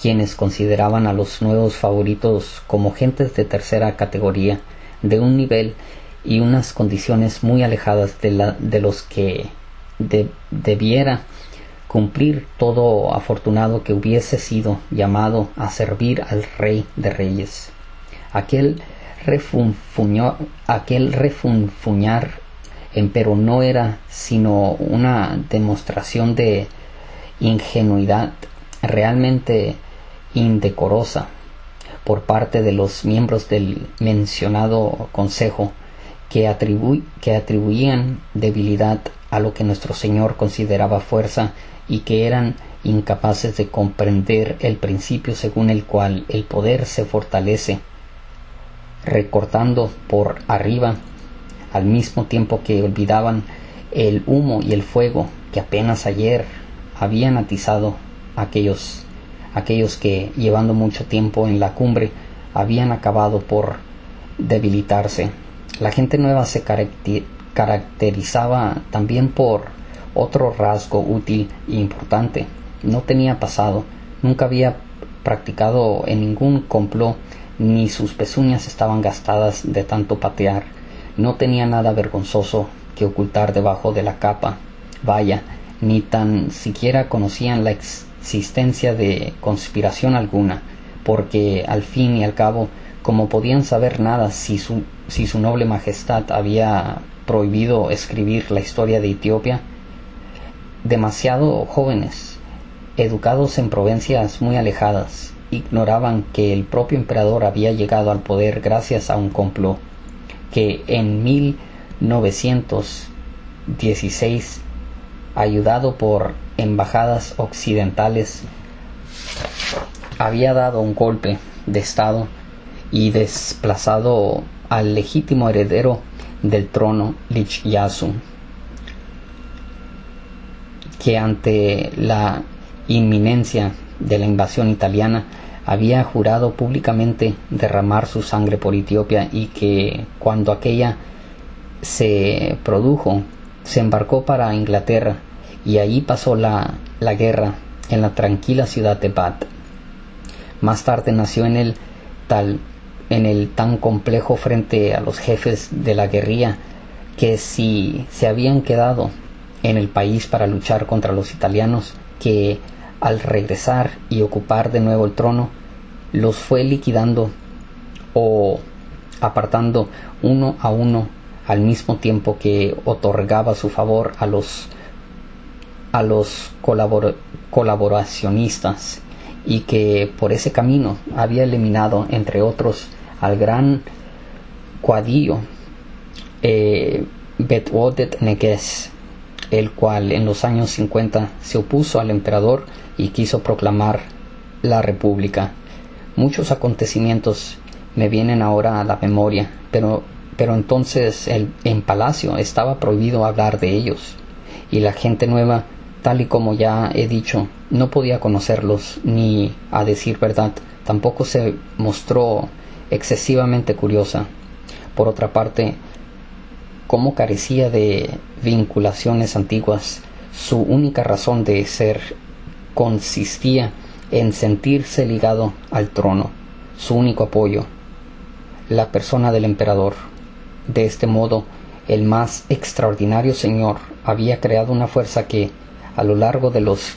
quienes consideraban a los nuevos favoritos como gentes de tercera categoría, de un nivel y unas condiciones muy alejadas de, la, de los que debiera cumplir todo afortunado que hubiese sido llamado a servir al Rey de Reyes. Aquel, aquel refunfuñar empero no era sino una demostración de ingenuidad realmente indecorosa por parte de los miembros del mencionado consejo que, que atribuían debilidad a lo que nuestro Señor consideraba fuerza y que eran incapaces de comprender el principio según el cual el poder se fortalece recortando por arriba al mismo tiempo que olvidaban el humo y el fuego que apenas ayer habían atizado aquellos aquellos que llevando mucho tiempo en la cumbre habían acabado por debilitarse. La gente nueva se caracterizaba también por otro rasgo útil e importante. No tenía pasado, nunca había practicado en ningún complot, ni sus pezuñas estaban gastadas de tanto patear. No tenía nada vergonzoso que ocultar debajo de la capa. Vaya, ni tan siquiera conocían la existencia de conspiración alguna, porque al fin y al cabo, como podían saber nada si su si su noble majestad había prohibido escribir la historia de Etiopía, demasiado jóvenes, educados en provincias muy alejadas, ignoraban que el propio emperador había llegado al poder gracias a un complot que en 1916, ayudado por embajadas occidentales, había dado un golpe de Estado y desplazado al legítimo heredero del trono Lich Yasu, que ante la inminencia de la invasión italiana había jurado públicamente derramar su sangre por Etiopía y que cuando aquella se produjo se embarcó para Inglaterra y allí pasó la, la guerra en la tranquila ciudad de Bath. Más tarde nació en el tal en el tan complejo frente a los jefes de la guerrilla que si se habían quedado en el país para luchar contra los italianos que al regresar y ocupar de nuevo el trono los fue liquidando o apartando uno a uno al mismo tiempo que otorgaba su favor a los a los colaboracionistas y que por ese camino había eliminado entre otros al gran cuadillo eh, Betwodet Neges, el cual en los años 50 se opuso al emperador y quiso proclamar la república. Muchos acontecimientos me vienen ahora a la memoria, pero, pero entonces en palacio estaba prohibido hablar de ellos, y la gente nueva, tal y como ya he dicho, no podía conocerlos, ni, a decir verdad, tampoco se mostró excesivamente curiosa. Por otra parte, como carecía de vinculaciones antiguas, su única razón de ser consistía en sentirse ligado al trono, su único apoyo, la persona del emperador. De este modo, el más extraordinario señor había creado una fuerza que, a lo largo de los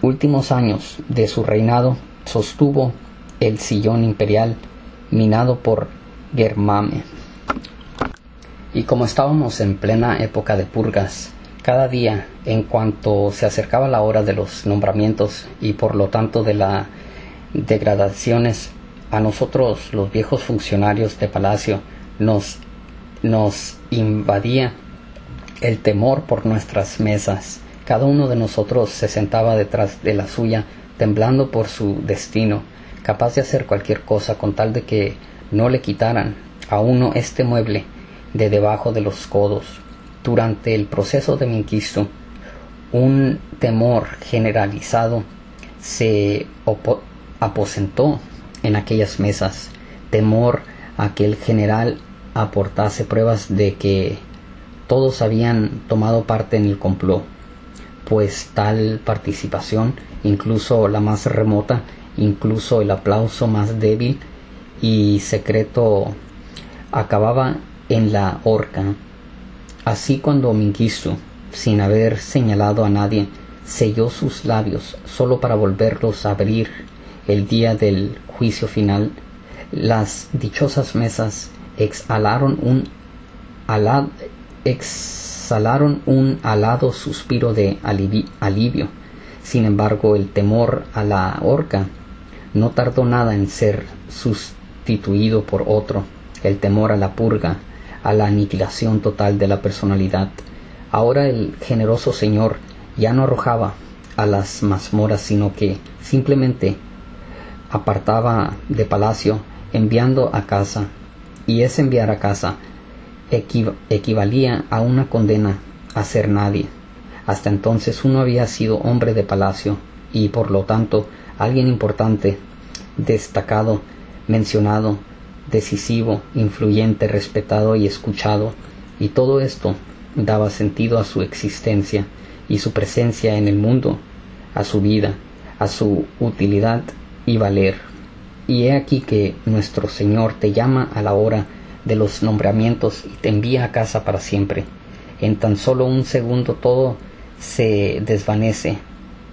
últimos años de su reinado, sostuvo el sillón imperial minado por Germame. Y como estábamos en plena época de purgas, cada día, en cuanto se acercaba la hora de los nombramientos y por lo tanto de las degradaciones, a nosotros los viejos funcionarios de palacio nos, invadía el temor por nuestras mesas. Cada uno de nosotros se sentaba detrás de la suya, temblando por su destino, capaz de hacer cualquier cosa con tal de que no le quitaran a uno este mueble de debajo de los codos. Durante el proceso de Minquisto, un temor generalizado se aposentó en aquellas mesas, temor a que el general aportase pruebas de que todos habían tomado parte en el complot, pues tal participación, incluso la más remota, incluso el aplauso más débil y secreto, acababa en la horca. Así cuando Mingistu, sin haber señalado a nadie, selló sus labios solo para volverlos a abrir el día del juicio final, las dichosas mesas exhalaron un alado, exhalaron un alado suspiro de alivio. Sin embargo, el temor a la horca no tardó nada en ser sustituido por otro, el temor a la purga, a la aniquilación total de la personalidad. Ahora el generoso Señor ya no arrojaba a las mazmoras, sino que simplemente apartaba de palacio enviando a casa, y ese enviar a casa equivalía a una condena a ser nadie. Hasta entonces uno había sido hombre de palacio y por lo tanto alguien importante, destacado, mencionado, decisivo, influyente, respetado y escuchado, y todo esto daba sentido a su existencia y su presencia en el mundo, a su vida, a su utilidad y valer. Y he aquí que nuestro Señor te llama a la hora de los nombramientos y te envía a casa para siempre. En tan solo un segundo todo se desvanece,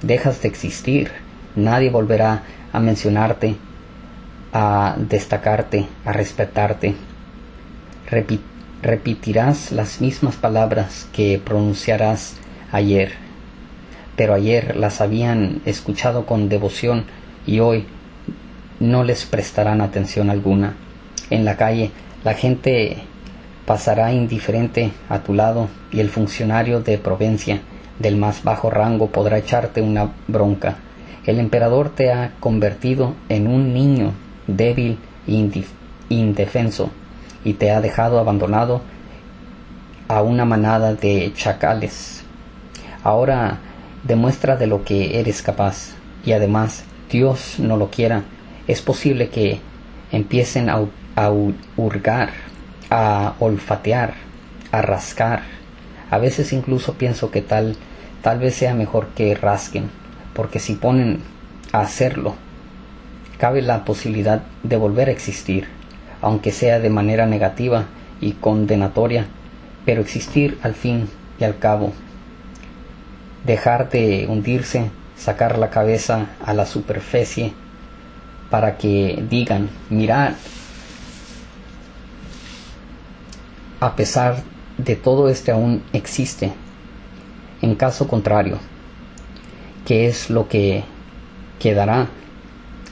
dejas de existir, nadie volverá a mencionarte, a destacarte, a respetarte. repetirás las mismas palabras que pronunciarás ayer, pero ayer las habían escuchado con devoción y hoy no les prestarán atención alguna. En la calle la gente pasará indiferente a tu lado y el funcionario de provincia del más bajo rango podrá echarte una bronca. El emperador te ha convertido en un niño débil e indefenso y te ha dejado abandonado a una manada de chacales. Ahora demuestra de lo que eres capaz y además Dios no lo quiera, es posible que empiecen a a hurgar, a olfatear, a rascar. A veces incluso pienso que tal, tal vez sea mejor que rasquen, porque si ponen a hacerlo, cabe la posibilidad de volver a existir, aunque sea de manera negativa y condenatoria, pero existir al fin y al cabo. Dejar de hundirse, sacar la cabeza a la superficie para que digan, mirad, a pesar de todo este aún existe. En caso contrario, ¿qué es lo que quedará?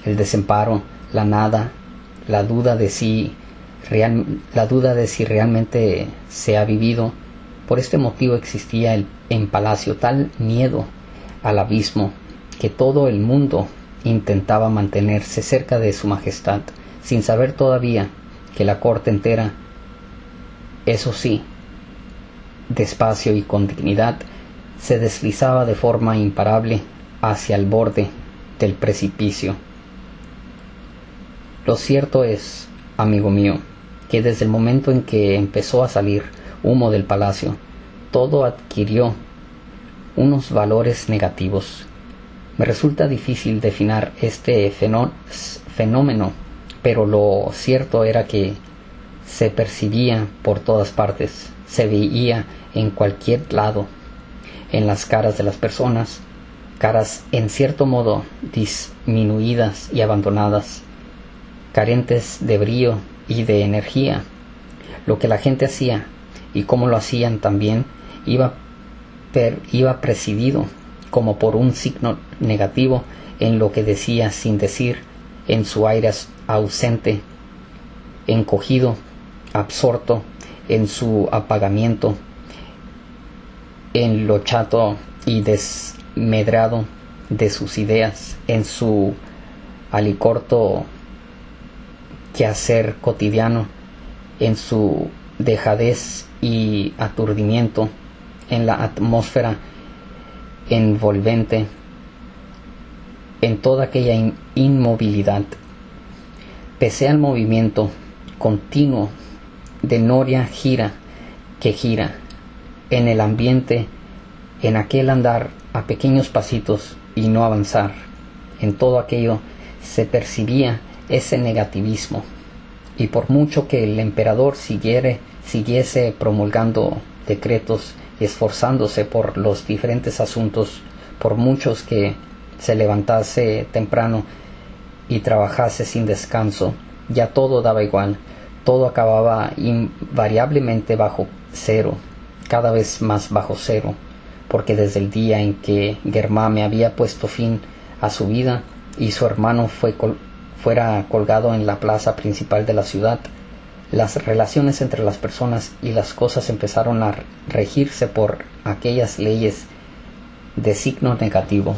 El desamparo, la nada, la duda de si la duda de si realmente se ha vivido. Por este motivo existía el, en palacio tal miedo al abismo que todo el mundo intentaba mantenerse cerca de su majestad, sin saber todavía que la corte entera eso sí, despacio y con dignidad, se deslizaba de forma imparable hacia el borde del precipicio. Lo cierto es, amigo mío, que desde el momento en que empezó a salir humo del palacio, todo adquirió unos valores negativos. Me resulta difícil definir este fenómeno, pero lo cierto era que se percibía por todas partes, se veía en cualquier lado, en las caras de las personas, caras en cierto modo disminuidas y abandonadas, carentes de brío y de energía. Lo que la gente hacía y cómo lo hacían también iba, iba presidido como por un signo negativo en lo que decía sin decir, en su aire ausente, encogido, absorto en su apagamiento, en lo chato y desmedrado de sus ideas, en su alicorto quehacer cotidiano, en su dejadez y aturdimiento, en la atmósfera envolvente, en toda aquella inmovilidad. Pese al movimiento continuo de noria gira que gira en el ambiente, en aquel andar a pequeños pasitos y no avanzar, en todo aquello se percibía ese negativismo. Y por mucho que el emperador siguiere, siguiese promulgando decretos y esforzándose por los diferentes asuntos, por muchos que se levantase temprano y trabajase sin descanso, ya todo daba igual, todo acababa invariablemente bajo cero, cada vez más bajo cero, porque desde el día en que Germame había puesto fin a su vida y su hermano fue fuera colgado en la plaza principal de la ciudad, las relaciones entre las personas y las cosas empezaron a regirse por aquellas leyes de signo negativo,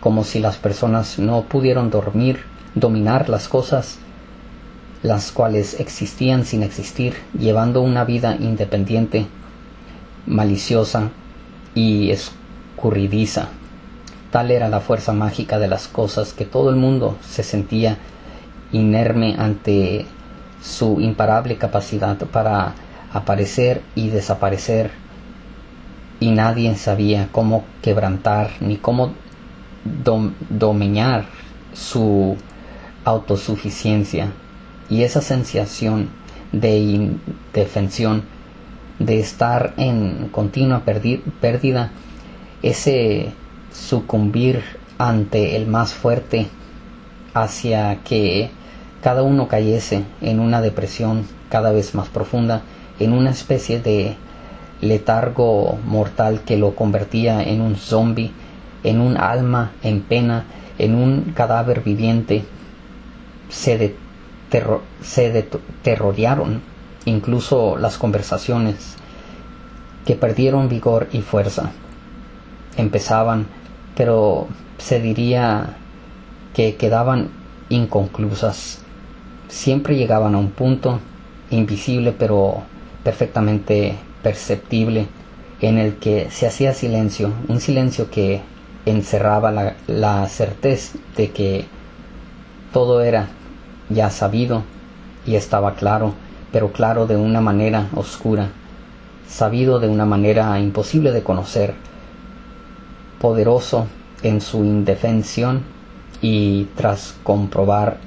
como si las personas no pudieron dormir, dominar las cosas, las cuales existían sin existir, llevando una vida independiente, maliciosa y escurridiza. Tal era la fuerza mágica de las cosas que todo el mundo se sentía inerme ante su imparable capacidad para aparecer y desaparecer y nadie sabía cómo quebrantar ni cómo dominar su autosuficiencia. Y esa sensación de indefensión de estar en continua pérdida ese sucumbir ante el más fuerte hacia que cada uno cayese en una depresión cada vez más profunda, en una especie de letargo mortal que lo convertía en un zombie, en un alma en pena, en un cadáver viviente. Se, se deterrorearon incluso las conversaciones, que perdieron vigor y fuerza. Empezaban, pero se diría que quedaban inconclusas. Siempre llegaban a un punto invisible pero perfectamente perceptible en el que se hacía silencio, un silencio que encerraba la, la certeza de que todo era ya sabido y estaba claro, pero claro de una manera oscura, sabido de una manera imposible de conocer, poderoso en su indefensión y tras comprobar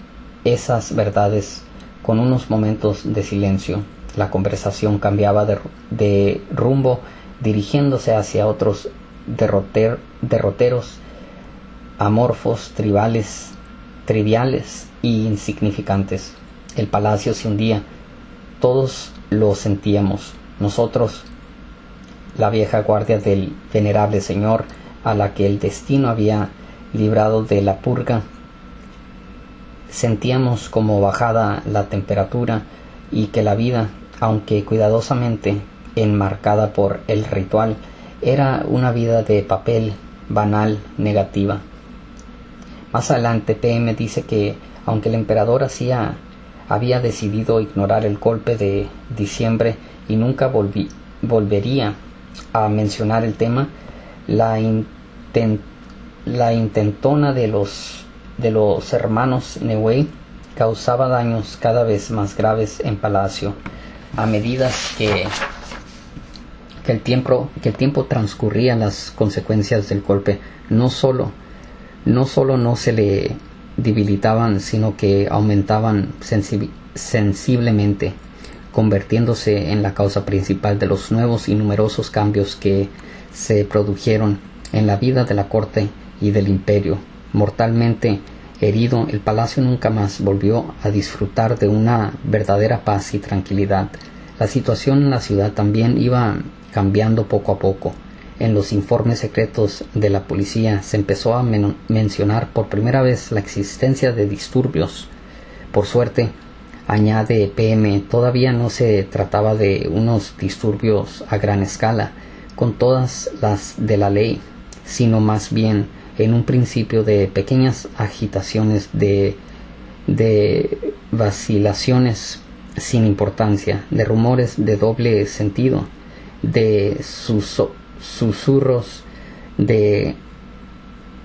esas verdades con unos momentos de silencio. La conversación cambiaba de, rumbo dirigiéndose hacia otros derroteros amorfos, tribales, triviales e insignificantes. El palacio se hundía, todos lo sentíamos, nosotros, la vieja guardia del venerable señor a la que el destino había librado de la purga sentíamos como bajada la temperatura y que la vida, aunque cuidadosamente enmarcada por el ritual, era una vida de papel banal, negativa. Más adelante PM dice que aunque el emperador hacía, había decidido ignorar el golpe de diciembre y nunca volvería a mencionar el tema, la, la intentona de los de los hermanos Newey causaba daños cada vez más graves en Palacio a medida que, que, el, tiempo, que el tiempo transcurría las consecuencias del golpe. No solo no solo no se le debilitaban sino que aumentaban sensiblemente convirtiéndose en la causa principal de los nuevos y numerosos cambios que se produjeron en la vida de la corte y del imperio. Mortalmente herido, el palacio nunca más volvió a disfrutar de una verdadera paz y tranquilidad. La situación en la ciudad también iba cambiando poco a poco. En los informes secretos de la policía se empezó a mencionar por primera vez la existencia de disturbios. Por suerte, añade PM, todavía no se trataba de unos disturbios a gran escala, con todas las de la ley, sino más bien en un principio de pequeñas agitaciones de, de vacilaciones sin importancia, de rumores de doble sentido, de susurros, de,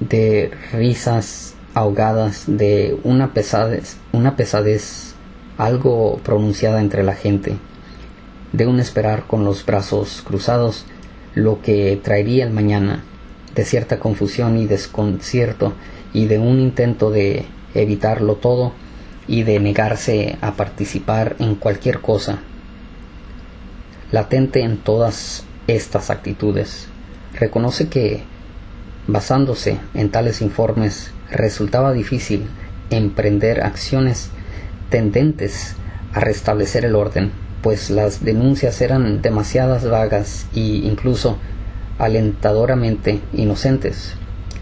de risas ahogadas, de una pesadez, una pesadez algo pronunciada entre la gente, de un esperar con los brazos cruzados lo que traería el mañana, de cierta confusión y desconcierto y de un intento de evitarlo todo y de negarse a participar en cualquier cosa. Latente en todas estas actitudes, reconoce que, basándose en tales informes, resultaba difícil emprender acciones tendentes a restablecer el orden, pues las denuncias eran demasiadas vagas e incluso alentadoramente inocentes.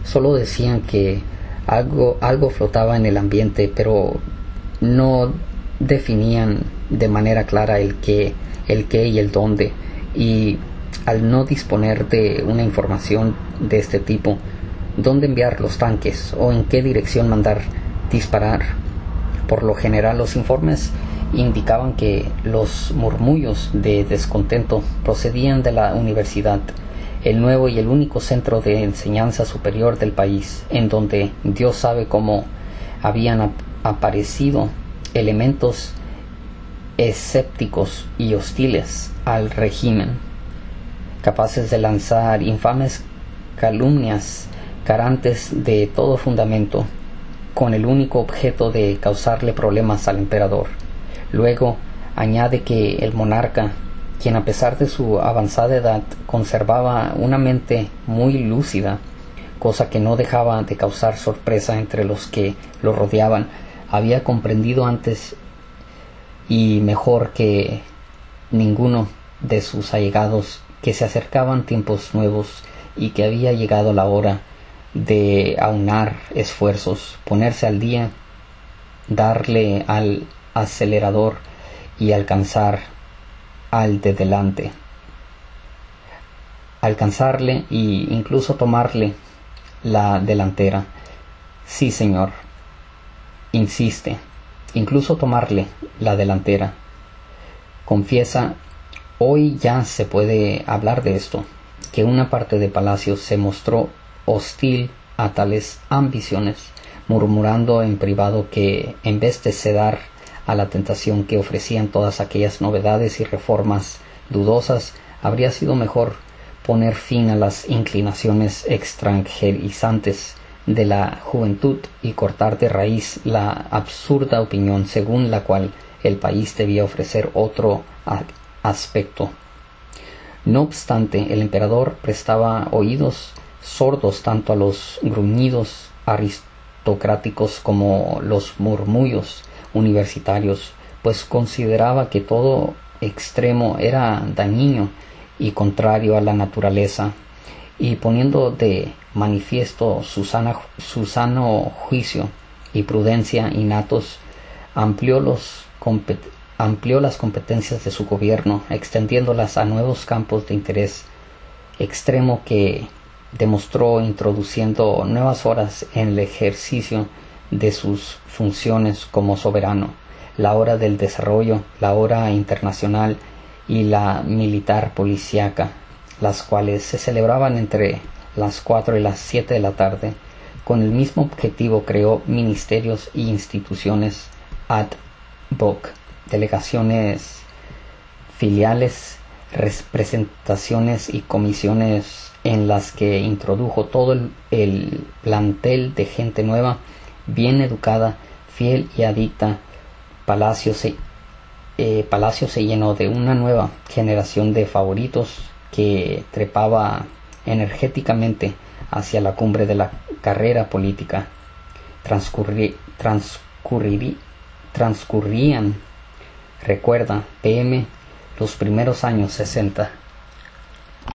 Solo decían que algo, algo flotaba en el ambiente, pero no definían de manera clara el qué, el qué y el dónde. Y al no disponer de una información de este tipo, dónde enviar los tanques o en qué dirección mandar disparar. Por lo general los informes indicaban que los murmullos de descontento procedían de la universidad el nuevo y el único centro de enseñanza superior del país, en donde Dios sabe cómo habían aparecido elementos escépticos y hostiles al régimen, capaces de lanzar infames calumnias carantes de todo fundamento, con el único objeto de causarle problemas al emperador. Luego añade que el monarca quien a pesar de su avanzada edad conservaba una mente muy lúcida, cosa que no dejaba de causar sorpresa entre los que lo rodeaban, había comprendido antes y mejor que ninguno de sus allegados que se acercaban tiempos nuevos y que había llegado la hora de aunar esfuerzos, ponerse al día, darle al acelerador y alcanzar al de delante, alcanzarle e incluso tomarle la delantera. Sí, señor, insiste, incluso tomarle la delantera. Confiesa, hoy ya se puede hablar de esto, que una parte de Palacio se mostró hostil a tales ambiciones, murmurando en privado que en vez de ceder a la tentación que ofrecían todas aquellas novedades y reformas dudosas, habría sido mejor poner fin a las inclinaciones extranjerizantes de la juventud y cortar de raíz la absurda opinión según la cual el país debía ofrecer otro aspecto. No obstante, el emperador prestaba oídos sordos tanto a los gruñidos aristocráticos como los murmullos universitarios, pues consideraba que todo extremo era dañino y contrario a la naturaleza, y poniendo de manifiesto su, sano juicio y prudencia innatos, amplió, los amplió las competencias de su gobierno, extendiéndolas a nuevos campos de interés extremo que demostró introduciendo nuevas horas en el ejercicio de sus funciones como soberano, la hora del desarrollo, la hora internacional y la militar policíaca, las cuales se celebraban entre las cuatro y las siete de la tarde. Con el mismo objetivo creó ministerios e instituciones ad hoc, delegaciones filiales, representaciones y comisiones en las que introdujo todo el, plantel de gente nueva, bien educada, fiel y adicta. Palacio se, eh, Palacio se llenó de una nueva generación de favoritos que trepaba energéticamente hacia la cumbre de la carrera política. transcurrían, recuerda, PM, los primeros años 60